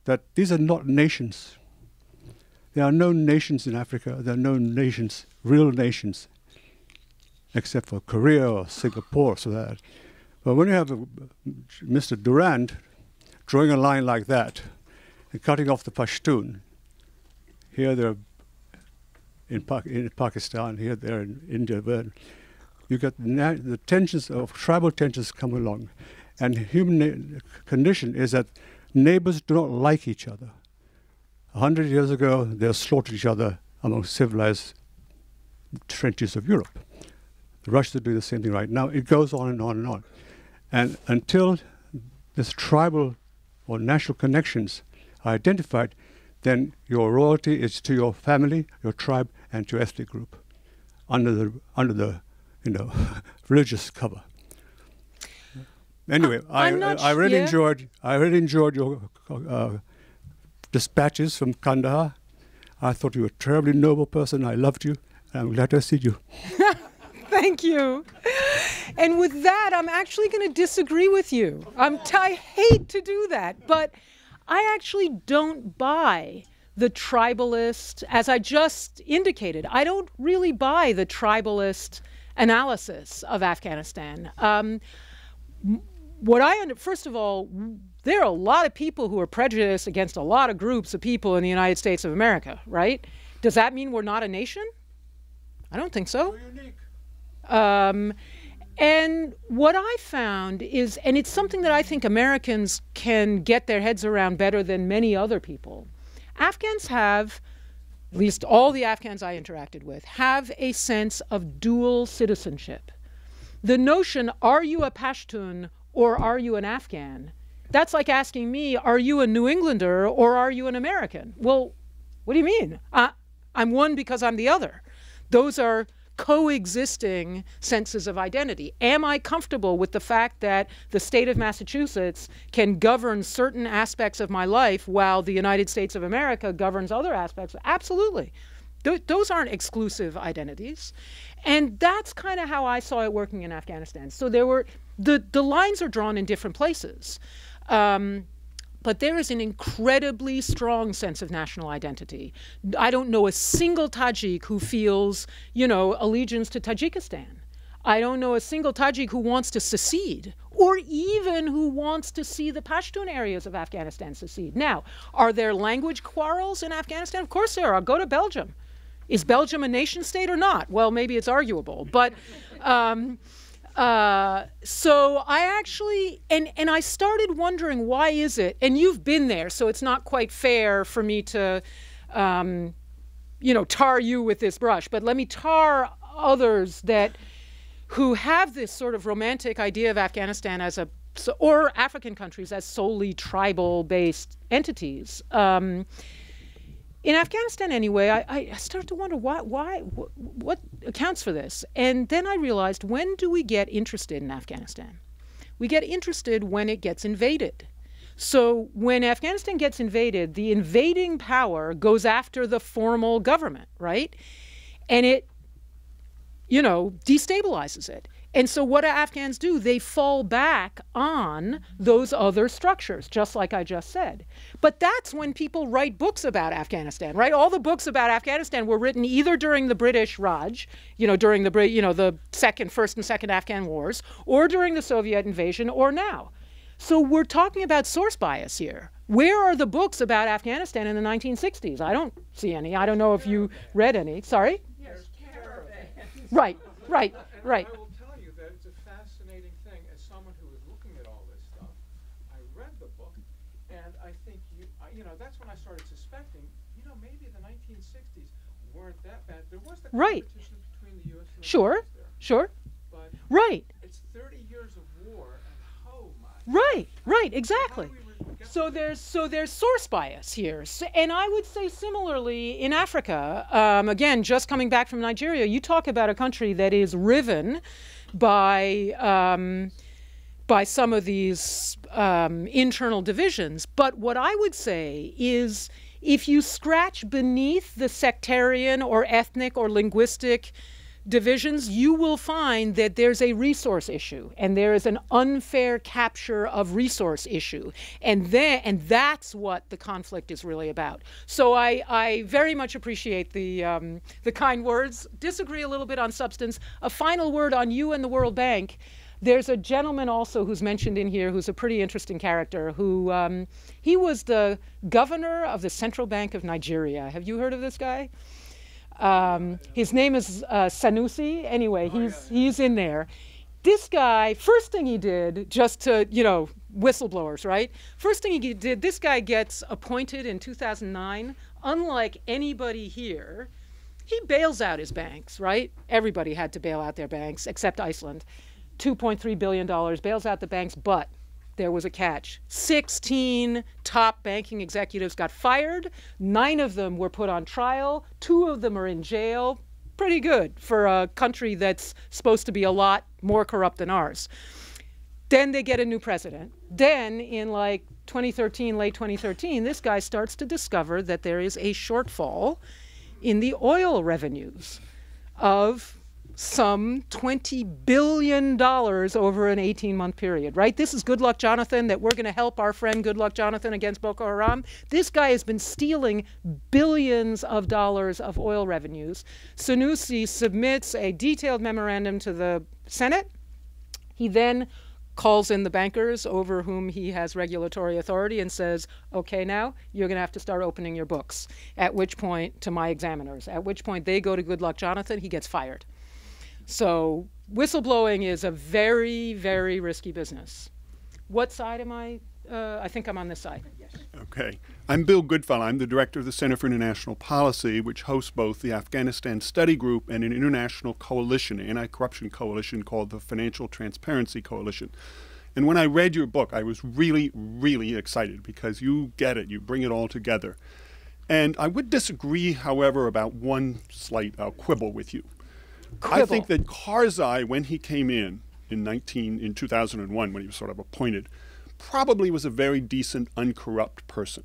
S5: that these are not nations. There are no nations in Africa, there are no nations, real nations, except for Korea or Singapore, so that. But when you have a, Mr. Durand drawing a line like that and cutting off the Pashtun, here they're in, pa- in Pakistan, here they're in India, where you get the tensions of tribal tensions come along. And human condition is that neighbors do not like each other. A hundred years ago, they slaughtered each other among civilized trenches of Europe. The Russians are doing the same thing right now. It goes on and on and on. And until this tribal or national connections are identified, then your royalty is to your family, your tribe, and your ethnic group, under the under the you know religious cover. Anyway, I, I, I, really enjoyed I really enjoyed your uh, dispatches from Kandahar. I thought you were a terribly noble person. I loved you. I'm glad to see you.
S2: Thank you. And with that, I'm actually going to disagree with you. I'm t- I hate to do that, but I actually don't buy the tribalist, as I just indicated, I don't really buy the tribalist analysis of Afghanistan. Um, what I, first of all, there are a lot of people who are prejudiced against a lot of groups of people in the United States of America, right? Does that mean we're not a nation? I don't think so. Um, and what I found is, and it's something that I think Americans can get their heads around better than many other people. Afghans have, at least all the Afghans I interacted with, have a sense of dual citizenship. The notion, are you a Pashtun or are you an Afghan? That's like asking me, are you a New Englander or are you an American? Well, what do you mean? Uh, I'm one because I'm the other. Those are coexisting senses of identity. Am I comfortable with the fact that the state of Massachusetts can govern certain aspects of my life while the United States of America governs other aspects? Absolutely. Th- those aren't exclusive identities. And that's kind of how I saw it working in Afghanistan. So there were the, the lines are drawn in different places. Um, but there is an incredibly strong sense of national identity. I don't know a single Tajik who feels, you know, allegiance to Tajikistan. I don't know a single Tajik who wants to secede or even who wants to see the Pashtun areas of Afghanistan secede. Now, are there language quarrels in Afghanistan? Of course there are. Go to Belgium. Is Belgium a nation state or not? Well, maybe it's arguable. But um, uh, so I actually and and I started wondering why is it? And you've been there, so it's not quite fair for me to, um, you know, tar you with this brush. But let me tar others that who have this sort of romantic idea of Afghanistan as a or African countries as solely tribal-based entities. Um, in Afghanistan, anyway, I, I started to wonder why, why, wh- what accounts for this. And then I realized when do we get interested in Afghanistan? We get interested when it gets invaded. So when Afghanistan gets invaded, the invading power goes after the formal government, right? And it, you know, destabilizes it. And so, what do Afghans do? They fall back on those other structures, just like I just said. But that's when people write books about Afghanistan, right? All the books about Afghanistan were written either during the British Raj, you know, during the you know the second, first, and second Afghan wars, or during the Soviet invasion, or now. So we're talking about source bias here. Where are the books about Afghanistan in the 1960s? I don't see any. I don't know if you read any. Sorry.
S6: Yes,
S2: Right. Right. Right. Right. sure, sure. Right.
S6: It's 30 years of war, oh.
S2: Right, right, exactly. So there's so there's source bias here, so, and I would say similarly in Africa. Um, again, just coming back from Nigeria, you talk about a country that is riven by um, by some of these um, internal divisions. But what I would say is if you scratch beneath the sectarian or ethnic or linguistic divisions, you will find that there's a resource issue and there is an unfair capture of resource issue. And then and that's what the conflict is really about. So I, I very much appreciate the um, the kind words. Disagree a little bit on substance. A final word on you and the World Bank. There's a gentleman also who's mentioned in here who's a pretty interesting character who um, he was the governor of the Central Bank of Nigeria. Have you heard of this guy? Um, his name is uh, Sanusi. Anyway, oh, he's yeah. he's in there. This guy, first thing he did, just to you know, whistleblowers, right? First thing he did, this guy gets appointed in 2009. Unlike anybody here, he bails out his banks, right? Everybody had to bail out their banks except Iceland. $2.3 billion, bails out the banks, but there was a catch. 16 top banking executives got fired. Nine of them were put on trial. Two of them are in jail. Pretty good for a country that's supposed to be a lot more corrupt than ours. Then they get a new president. Then, in like 2013, late 2013, this guy starts to discover that there is a shortfall in the oil revenues of some $20 billion over an 18 month period, right? This is Goodluck Jonathan, that we're going to help our friend Goodluck Jonathan against Boko Haram. This guy has been stealing billions of dollars of oil revenues. Sanusi submits a detailed memorandum to the Senate. He then calls in the bankers over whom he has regulatory authority and says, okay, now you're going to have to start opening your books. At which point, to my examiners, at which point they go to Goodluck Jonathan, he gets fired. So whistleblowing is a very, very risky business. What side am I? Uh, I think I'm on this side. Yes.
S7: Okay. I'm Bill Goodfellow. I'm the director of the Center for International Policy, which hosts both the Afghanistan Study Group and an international coalition, anti corruption coalition called the Financial Transparency Coalition. And when I read your book, I was really, really excited because you get it, you bring it all together. And I would disagree, however, about one slight uh, quibble with you. I think that Karzai, when he came in in 19 in 2001, when he was sort of appointed, probably was a very decent, uncorrupt person.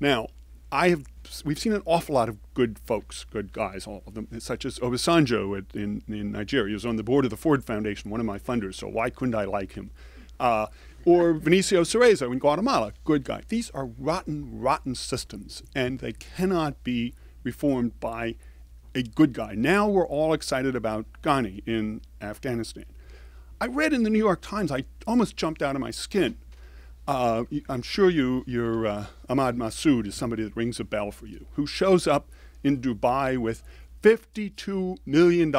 S7: Now, I have we've seen an awful lot of good folks, good guys, all of them, such as Obasanjo at, in in Nigeria. He was on the board of the Ford Foundation, one of my funders. So why couldn't I like him? Uh, or Vinicio Cerezo in Guatemala, good guy. These are rotten, rotten systems, and they cannot be reformed by a good guy. Now we're all excited about Ghani in Afghanistan. I read in the New York Times, I almost jumped out of my skin. Uh, I'm sure you, your uh, Ahmad Massoud is somebody that rings a bell for you, who shows up in Dubai with $52 million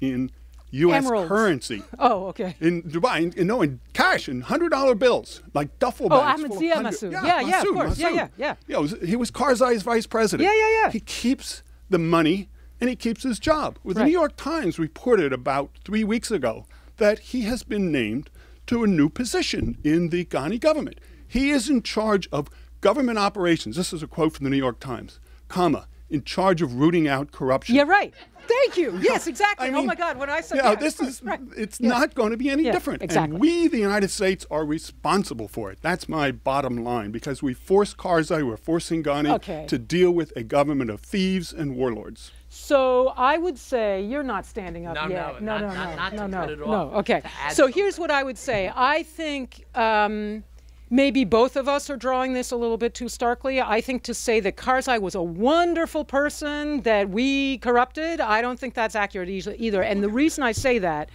S7: in U.S.
S2: Emeralds.
S7: currency.
S2: Oh, okay.
S7: In Dubai, in, no, in cash, in hundred dollar bills, like duffel
S2: Oh,
S7: bags.
S2: Ahmed
S7: of
S2: Zia
S7: hundred-
S2: Massoud. Yeah, yeah, of
S7: Massoud,
S2: course. Yeah, yeah, yeah.
S7: Yeah, was, he was Karzai's vice president.
S2: Yeah, yeah, yeah.
S7: He keeps the money and he keeps his job. Well, the
S2: Right.
S7: New York Times reported about three weeks ago that he has been named to a new position in the Ghani government. He is in charge of government operations. This is a quote from the New York Times, comma, in charge of rooting out corruption.
S2: Yeah, right. Thank you. Yes, exactly.
S7: I
S2: oh my God, when I said
S7: yeah,
S2: yeah,
S7: this is
S2: right.
S7: it's not going to be any
S2: Yeah,
S7: different.
S2: exactly.
S7: And we, the United States, are responsible for it. That's my bottom line because we forced Karzai, we're forcing Ghani
S2: Okay.
S7: to deal with a government of thieves and warlords.
S2: So I would say you're not standing up
S1: No,
S2: yet.
S1: no,
S2: no,
S1: not-
S2: no,
S1: not- not
S2: no,
S1: to
S2: no, no. Okay. So here's what I would say. I think um, maybe both of us are drawing this a little bit too starkly. I think to say that Karzai was a wonderful person that we corrupted, I don't think that's accurate either. And the reason I say that,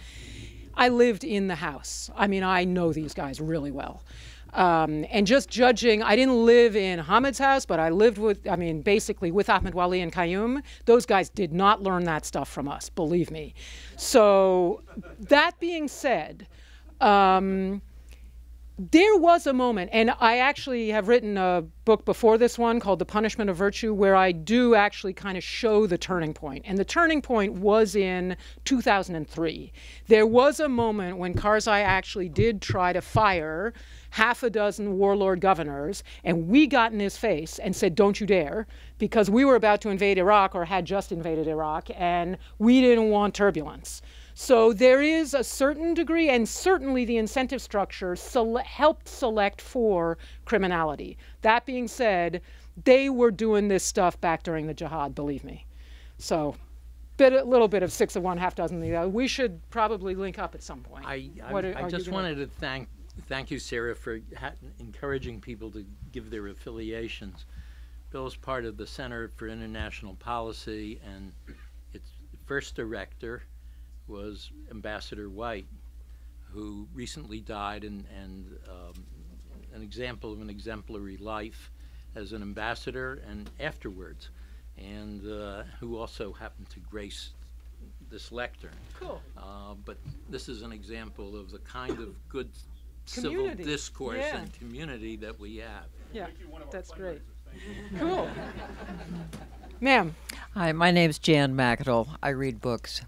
S2: I lived in the house. I mean, I know these guys really well. Um, and just judging, I didn't live in Hamid's house, but I lived with, I mean, basically with Ahmed Wali and Qayyum. Those guys did not learn that stuff from us, believe me. So, that being said, um, there was a moment, and I actually have written a book before this one called The Punishment of Virtue, where I do actually kind of show the turning point. And the turning point was in 2003. There was a moment when Karzai actually did try to fire half a dozen warlord governors, and we got in his face and said, Don't you dare, because we were about to invade Iraq or had just invaded Iraq, and we didn't want turbulence. So there is a certain degree, and certainly the incentive structure sele- helped select for criminality. That being said, they were doing this stuff back during the jihad, believe me. So, bit a little bit of six of one, half dozen of the other. We should probably link up at some point.
S1: I, I,
S2: are-
S1: I just wanted to thank thank you, Sarah, for ha- encouraging people to give their affiliations. Bill's part of the Center for International Policy, and its first director was Ambassador White, who recently died, and, and um, an example of an exemplary life as an ambassador and afterwards, and uh, who also happened to grace this lectern.
S2: Cool.
S1: Uh, but this is an example of the kind of good civil
S2: Community.
S1: discourse
S2: Yeah.
S1: and community that we have.
S2: Yeah, that's great. Cool. Ma'am,
S8: Hi, my name's Jan McAdle. I read books.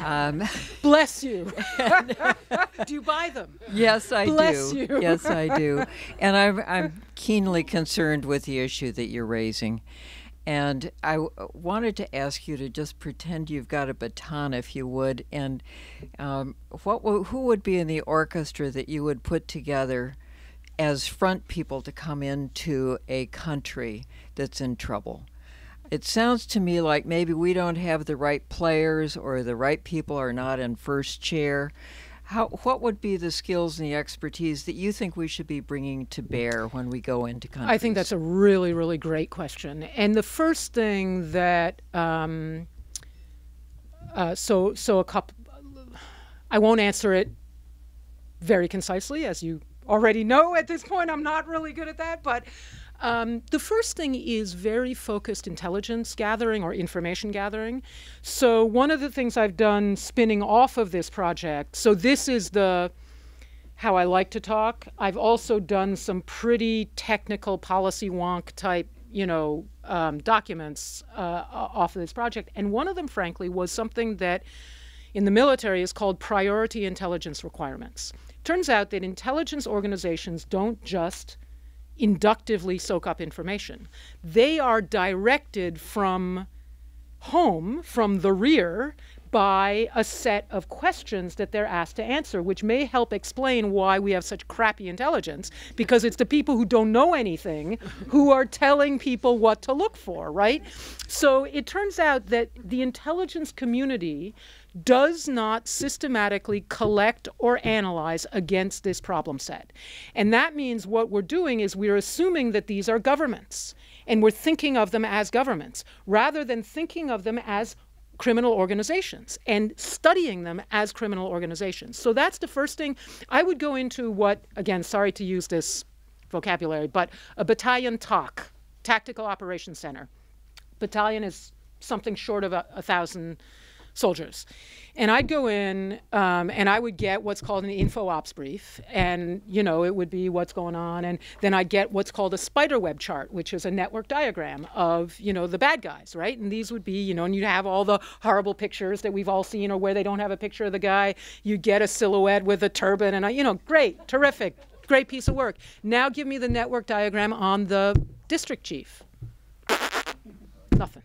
S8: Um,
S2: bless you. Do you buy them?
S8: yes, I
S2: Bless
S8: do.
S2: you.
S8: Yes, I do. And I'm, I'm keenly concerned with the issue that you're raising. And I wanted to ask you to just pretend you've got a baton, if you would, and um, what who would be in the orchestra that you would put together as front people to come into a country that's in trouble? It sounds to me like maybe we don't have the right players or the right people are not in first chair. How, what would be the skills and the expertise that you think we should be bringing to bear when we go into countries?
S2: I think that's a really, really great question. And the first thing that, um, uh, so so a couple, I won't answer it very concisely, as you already know at this point. I'm not really good at that, but. Um, the first thing is very focused intelligence gathering or information gathering. So, one of the things I've done spinning off of this project, so this is the how I like to talk. I've also done some pretty technical policy wonk type, you know, um, documents uh, off of this project. And one of them, frankly, was something that in the military is called priority intelligence requirements. Turns out that intelligence organizations don't just inductively soak up information, they are directed from home, from the rear, by a set of questions that they're asked to answer, which may help explain why we have such crappy intelligence, because it's the people who don't know anything who are telling people what to look for, right? So it turns out that the intelligence community does not systematically collect or analyze against this problem set. And that means what we're doing is we're assuming that these are governments and we're thinking of them as governments rather than thinking of them as criminal organizations and studying them as criminal organizations. So that's the first thing. I would go into what, again, sorry to use this vocabulary, but a battalion TOC, Tactical Operations Center. Battalion is something short of a, a thousand soldiers. And I'd go in um, and I would get what's called an info ops brief. And, you know, it would be what's going on. And then I'd get what's called a spider web chart, which is a network diagram of, you know, the bad guys, right? And these would be, you know, and you'd have all the horrible pictures that we've all seen or where they don't have a picture of the guy. You get a silhouette with a turban and, I, you know, great, terrific, great piece of work. Now give me the network diagram on the district chief. Nothing.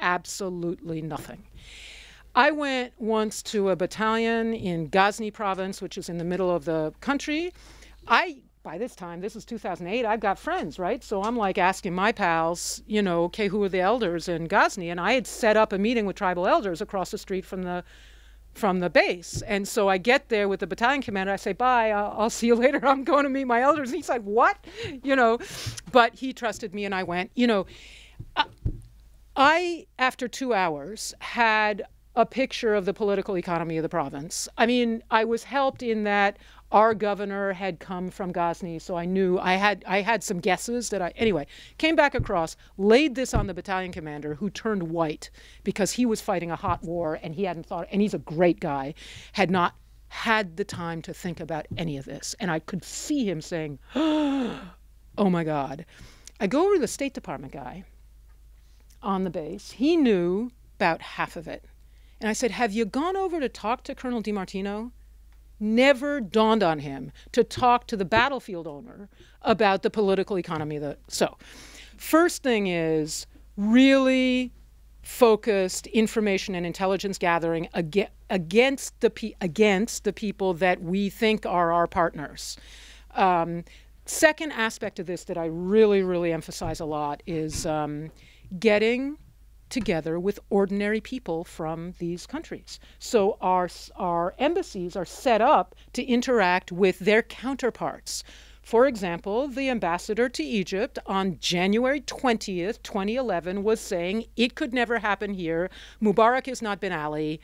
S2: Absolutely nothing. I went once to a battalion in Ghazni province, which is in the middle of the country. I by this time, this is 2008, I've got friends, right? So I'm like asking my pals, you know, okay, who are the elders in Ghazni? And I had set up a meeting with tribal elders across the street from the from the base. And so I get there with the battalion commander. I say, bye, I'll, I'll, see you later. I'm going to meet my elders. And he's like, what? You know, but he trusted me and I went. You know, I, after two hours, had a picture of the political economy of the province. I mean, I was helped in that our governor had come from Ghazni, so I knew I had I had some guesses that I anyway came back across, laid this on the battalion commander who turned white because he was fighting a hot war and he hadn't thought and he's a great guy, had not had the time to think about any of this, and I could see him saying, "Oh my God." I go over to the State Department guy on the base. He knew about half of it. And I said, Have you gone over to talk to Colonel DiMartino? Never dawned on him to talk to the battlefield owner about the political economy. The, so, first thing is really focused information and intelligence gathering against the against the people that we think are our partners. Um, second aspect of this that I really, really emphasize a lot is um, getting together with ordinary people from these countries. So our, our embassies are set up to interact with their counterparts. For example, the ambassador to Egypt on January 20th, 2011, was saying it could never happen here. Mubarak is not Ben Ali.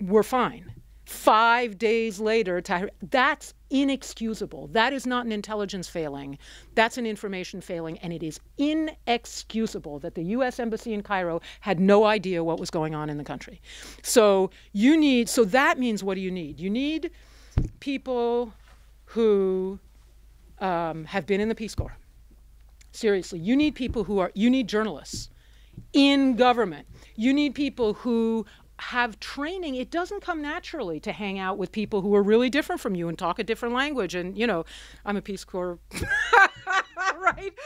S2: We're fine. Five days later, that's inexcusable. That is not an intelligence failing. That's an information failing, and it is inexcusable that the U.S. Embassy in Cairo had no idea what was going on in the country. So you need. So that means what do you need? You need people who um, have been in the Peace Corps. Seriously, you need people who are. You need journalists in government. You need people who have training it doesn't come naturally to hang out with people who are really different from you and talk a different language and you know i'm a peace corps right?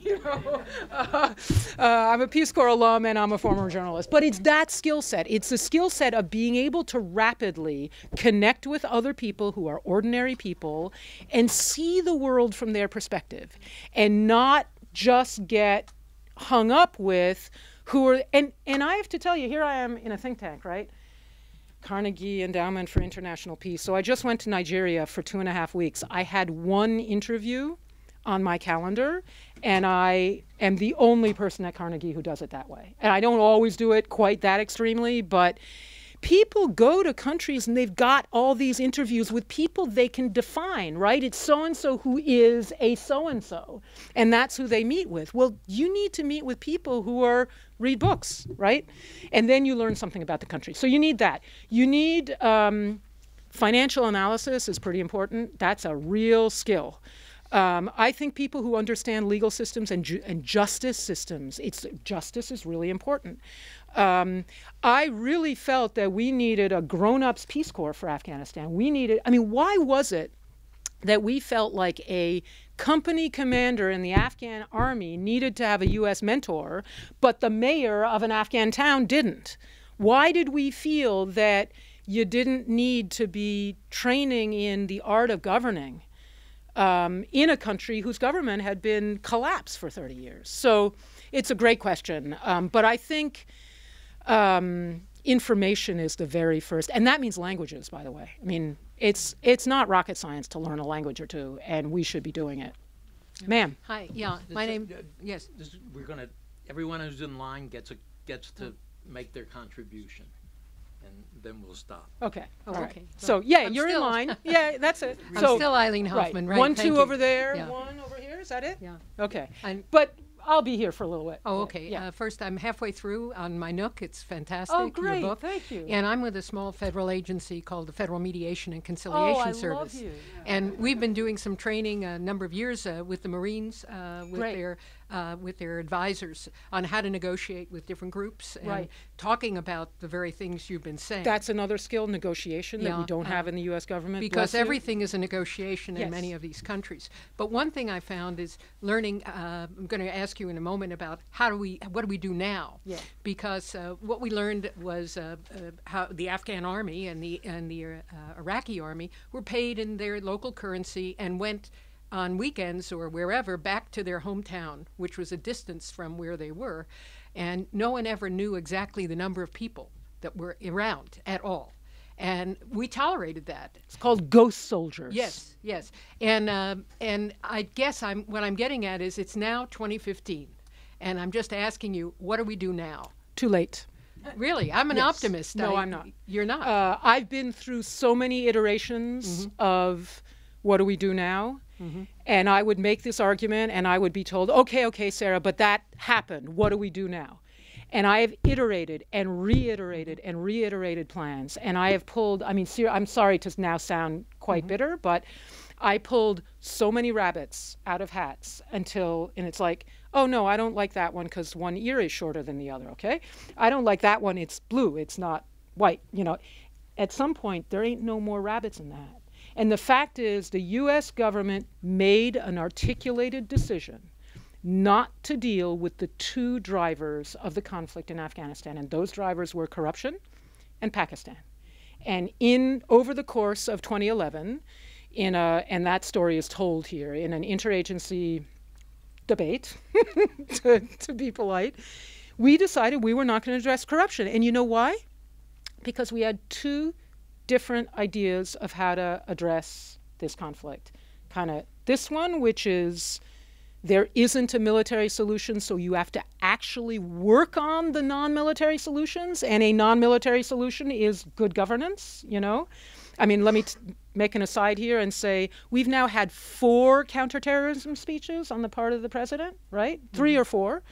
S2: You know uh, uh, i'm a peace corps alum and i'm a former journalist but it's that skill set. It's the skill set of being able to rapidly connect with other people who are ordinary people and see the world from their perspective and not just get hung up with who are and and I have to tell you, here I am in a think tank, right? Carnegie Endowment for International Peace. So I just went to Nigeria for two and a half weeks. I had one interview on my calendar, and I am the only person at Carnegie who does it that way. And I don't always do it quite that extremely, but people go to countries and they've got all these interviews with people they can define, right? It's so and so who is a so and so, and that's who they meet with. Well, you need to meet with people who are read books, right? And then you learn something about the country. So you need that. You need um, financial analysis is pretty important. That's a real skill. Um, I think people who understand legal systems and, ju- and justice systems, it's justice is really important. Um, I really felt that we needed a grown-ups Peace Corps for Afghanistan. We needed. I mean, why was it that we felt like a company commander in the Afghan army needed to have a U.S. mentor, but the mayor of an Afghan town didn't? Why did we feel that you didn't need to be training in the art of governing um, in a country whose government had been collapsed for 30 years? So it's a great question. Um, but I think um, information is the very first, and that means languages, by the way. I mean, it's it's not rocket science to learn a language or two, and we should be doing it. Ma'am.
S9: Hi, yeah, my name, uh, yes.
S1: This, we're gonna. Everyone who's in line gets a gets to make their contribution, and then we'll stop.
S2: Okay.
S9: Oh,
S2: all right.
S9: okay.
S2: So yeah,
S9: I'm
S2: you're
S9: still-
S2: in line. Yeah, that's it.
S9: I'm
S2: so
S9: still Eileen Hoffman, right,
S2: One,
S9: thank
S2: two
S9: you.
S2: over there.
S9: Yeah.
S2: One over here. Is that it?
S9: Yeah.
S2: Okay.
S9: And-
S2: but I'll be here for a little bit.
S9: Oh, okay.
S2: Yeah.
S9: Uh, first, I'm halfway through on my Nook. It's fantastic.
S2: Oh,
S9: your
S2: great.
S9: book.
S2: Thank you.
S9: And I'm with a small federal agency called the Federal Mediation and Conciliation oh,
S2: I
S9: Service.
S2: love you.
S9: And we've been doing some training a number of years uh, with the Marines, uh, with
S2: Great.
S9: their uh, with their advisors on how to negotiate with different groups and
S2: Right.
S9: talking about the very things you've been saying.
S2: That's another skill, negotiation, that we don't
S9: uh,
S2: have in the U.S. government.
S9: because everything is a negotiation
S2: Yes.
S9: in many of these countries. But one thing I found is learning. Uh, I'm going to ask you in a moment about how do we, what do we do now?
S2: Yeah.
S9: Because uh, what we learned was uh, uh, how the Afghan army and the and the uh, Iraqi army were paid in their local currency and went on weekends or wherever back to their hometown, which was a distance from where they were, and no one ever knew exactly the number of people that were around at all. And we tolerated that.
S2: It's called ghost soldiers.
S9: Yes, yes, and um, and I guess I'm what I'm getting at is it's now 2015, and I'm just asking you, what do we do now?
S2: Too late.
S9: Really, I'm an
S2: Yes.
S9: optimist.
S2: No,
S9: I-
S2: I'm not.
S9: You're not.
S2: Uh, I've been through so many iterations of what do we do now? And I would make this argument and I would be told, okay, okay, Sarah, but that happened. What do we do now? And I have iterated and reiterated and reiterated plans. And I have pulled, I mean, ser- I'm sorry to now sound quite mm-hmm. bitter, but I pulled so many rabbits out of hats until, and it's like, oh no, I don't like that one because one ear is shorter than the other, okay? I don't like that one, it's blue, it's not white, you know. At some point, there ain't no more rabbits in that. And the fact is, the US government made an articulated decision not to deal with the two drivers of the conflict in Afghanistan, and those drivers were corruption and Pakistan. And in over the course of 2011, in a and that story is told here in an interagency debate, to, to be polite, we decided we were not going to address corruption. And you know why? Because we had two different ideas of how to address this conflict. Kind of this one, which is there isn't a military solution, so you have to actually work on the non military solutions, and a non military solution is good governance, you know? I mean, let me t- make an aside here and say we've now had four counterterrorism speeches on the part of the president, right? Three mm-hmm. or four.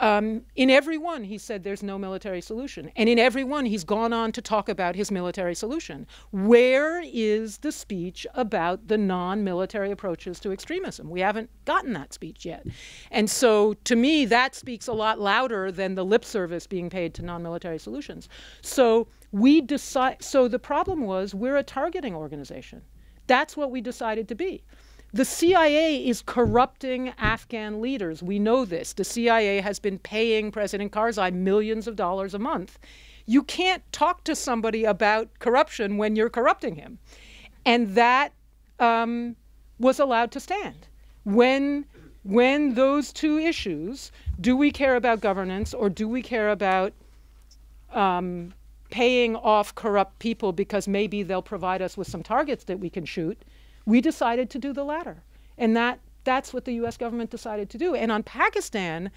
S2: Um, in every one, he said there's no military solution. And in every one, he's gone on to talk about his military solution. Where is the speech about the non military approaches to extremism? We haven't gotten that speech yet. And so, to me, that speaks a lot louder than the lip service being paid to non military solutions. So, we decide, so the problem was we're a targeting organization. That's what we decided to be. The CIA is corrupting Afghan leaders. We know this. The CIA has been paying President Karzai millions of dollars a month. You can't talk to somebody about corruption when you're corrupting him. And that um, was allowed to stand. When, when those two issues, do we care about governance or do we care about um, paying off corrupt people because maybe they'll provide us with some targets that we can shoot, we decided to do the latter. And that, that's what the US government decided to do. And on Pakistan,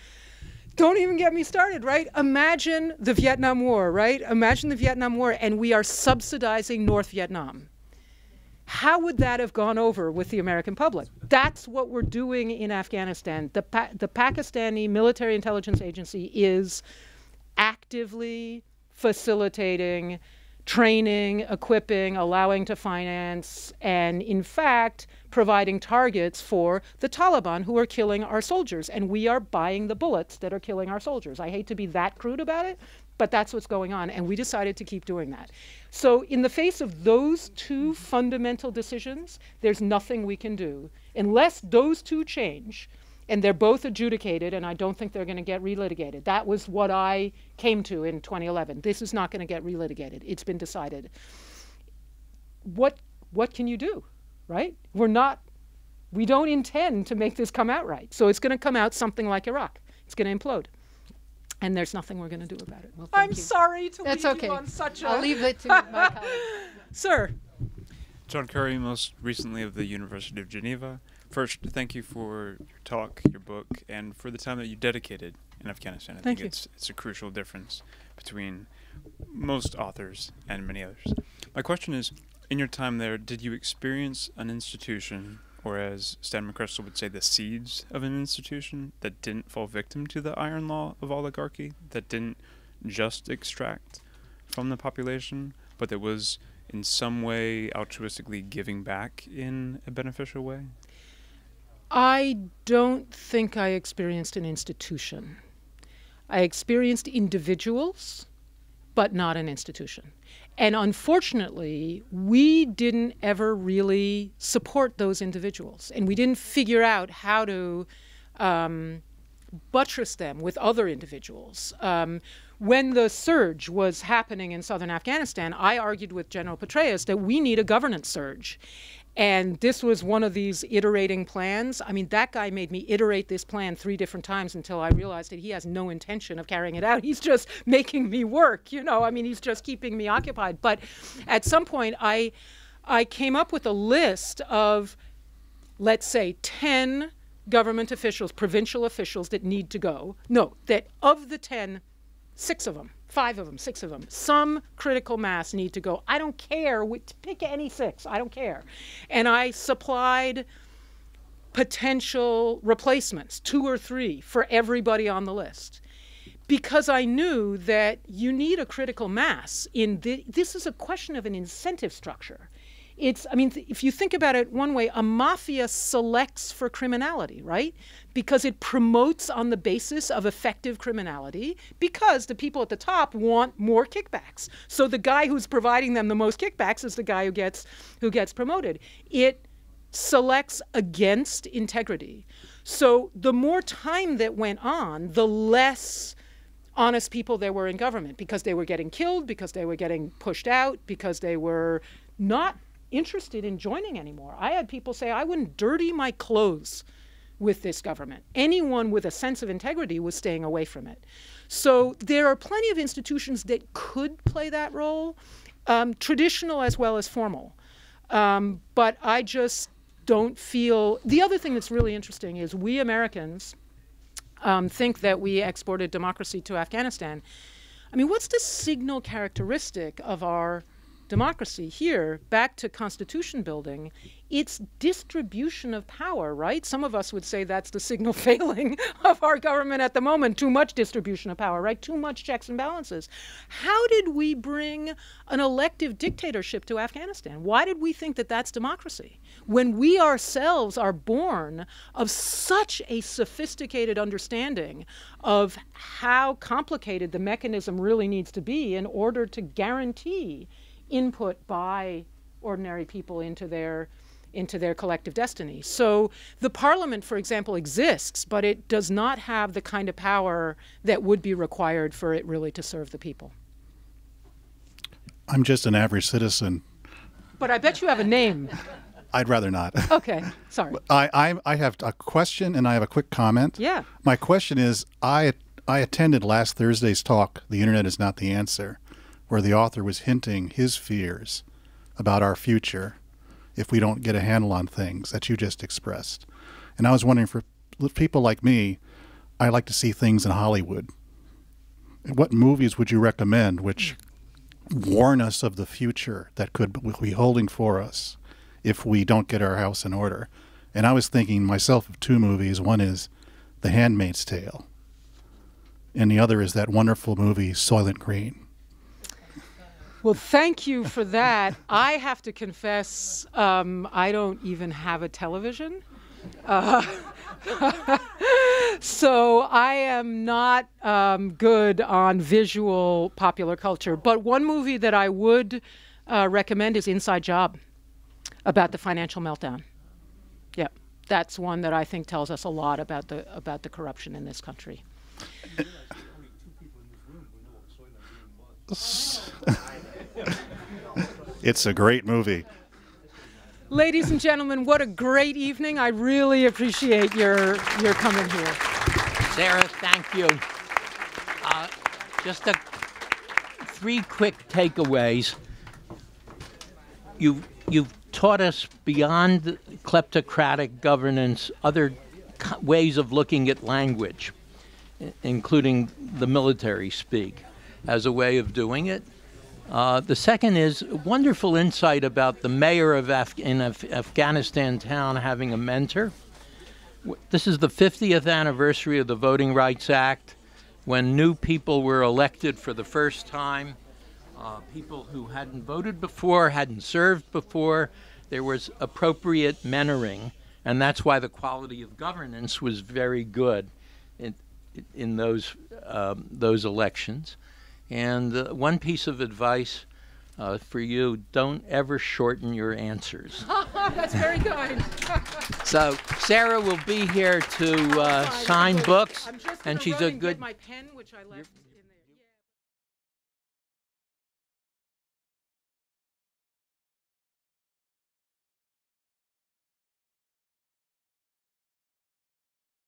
S2: don't even get me started, right? Imagine the Vietnam War, right? Imagine the Vietnam War, and we are subsidizing North Vietnam. How would that have gone over with the American public? That's what we're doing in Afghanistan. The, pa- the Pakistani military intelligence agency is actively facilitating training, equipping, allowing to finance, and in fact, providing targets for the Taliban who are killing our soldiers. And we are buying the bullets that are killing our soldiers. I hate to be that crude about it, but that's what's going on. And we decided to keep doing that. So, in the face of those two fundamental decisions, there's nothing we can do unless those two change and they're both adjudicated, and I don't think they're going to get relitigated. That was what I came to in 2011. This is not going to get relitigated. It's been decided. What what can you do, right? We're not. We don't intend to make this come out right. So it's going to come out something like Iraq. It's going to implode. And there's nothing we're going to do about it.
S9: Well,
S2: I'm
S9: you.
S2: sorry to
S9: That's
S2: leave
S9: okay.
S2: you on such a.
S9: I'll leave it to my colleague.
S2: Sir.
S10: John Curry, most recently of the University of Geneva. First, thank you for your talk, your book, and for the time that you dedicated in Afghanistan. I
S2: Thank
S10: think
S2: you.
S10: it's it's a crucial difference between most authors and many others. My question is, in your time there, did you experience an institution, or as Stan McChrystal would say, the seeds of an institution that didn't fall victim to the iron law of oligarchy, that didn't just extract from the population, but that was in some way altruistically giving back in a beneficial way?
S2: I don't think I experienced an institution. I experienced individuals, but not an institution. And unfortunately, we didn't ever really support those individuals. And we didn't figure out how to um, buttress them with other individuals. Um, when the surge was happening in southern Afghanistan, I argued with General Petraeus that we need a governance surge. And this was one of these iterating plans. I mean, that guy made me iterate this plan three different times until I realized that he has no intention of carrying it out. He's just making me work, you know. I mean, he's just keeping me occupied. But at some point, I, I came up with a list of, let's say, 10 government officials, provincial officials that need to go. No, that of the 10, six of them, five of them, six of them, some critical mass need to go. I don't care. Pick any six. I don't care. And I supplied potential replacements, two or three, for everybody on the list. Because I knew that you need a critical mass in the, this is a question of an incentive structure it's i mean if you think about it one way a mafia selects for criminality right? Because it promotes on the basis of effective criminality because the people at the top want more kickbacks. So the guy who's providing them the most kickbacks is the guy who gets who gets promoted. It selects against integrity. So the more time that went on the less honest people there were in government because they were getting killed because they were getting pushed out because they were not interested in joining anymore. I had people say, I wouldn't dirty my clothes with this government. Anyone with a sense of integrity was staying away from it. So there are plenty of institutions that could play that role, um, traditional as well as formal. Um, but I just don't feel. The other thing that's really interesting is we Americans um, think that we exported democracy to Afghanistan. I mean, what's the signal characteristic of our democracy here, back to constitution building, it's distribution of power, right? Some of us would say that's the signal failing of our government at the moment. Too much distribution of power, right? Too much checks and balances. How did we bring an elective dictatorship to Afghanistan? Why did we think that that's democracy? When we ourselves are born of such a sophisticated understanding of how complicated the mechanism really needs to be in order to guarantee input by ordinary people into their into their collective destiny. So the parliament, for example, exists, but it does not have the kind of power that would be required for it really to serve the people.
S11: I'm just an average citizen.
S2: But I bet you have a name.
S11: I'd rather not.
S2: Okay, sorry.
S11: I, I, I have a question and I have a quick comment.
S2: Yeah.
S11: My question is I, I attended last Thursday's talk, The Internet is Not the Answer, where the author was hinting his fears about our future if we don't get a handle on things that you just expressed. And I was wondering for people like me, I like to see things in Hollywood. What movies would you recommend which warn us of the future that could be holding for us if we don't get our house in order? And I was thinking myself of two movies. One is The Handmaid's Tale, and the other is that wonderful movie Soylent Green.
S2: Well, thank you for that. I have to confess, um, I don't even have a television. Uh, so I am not um, good on visual popular culture. But one movie that I would uh, recommend is Inside Job about the financial meltdown. Yeah, that's one that I think tells us a lot about the about the corruption in this country.
S11: it's a great movie.
S2: Ladies and gentlemen, what a great evening. I really appreciate your your coming here.
S1: Sarah, thank you. Uh, just a, three quick takeaways. You've, you've taught us beyond kleptocratic governance other ways of looking at language, including the military speak, as a way of doing it. Uh, the second is wonderful insight about the mayor of Af- in Af- Afghanistan town having a mentor. This is the 50th anniversary of the Voting Rights Act, when new people were elected for the first time. Uh, people who hadn't voted before, hadn't served before. There was appropriate mentoring, and that's why the quality of governance was very good in, in those um, those elections. And uh, one piece of advice uh, for you don't ever shorten your answers.
S2: That's very kind.
S1: so, Sarah will be here to uh, sign books,
S2: I'm just
S1: and she's a good.
S2: My pen, which I left.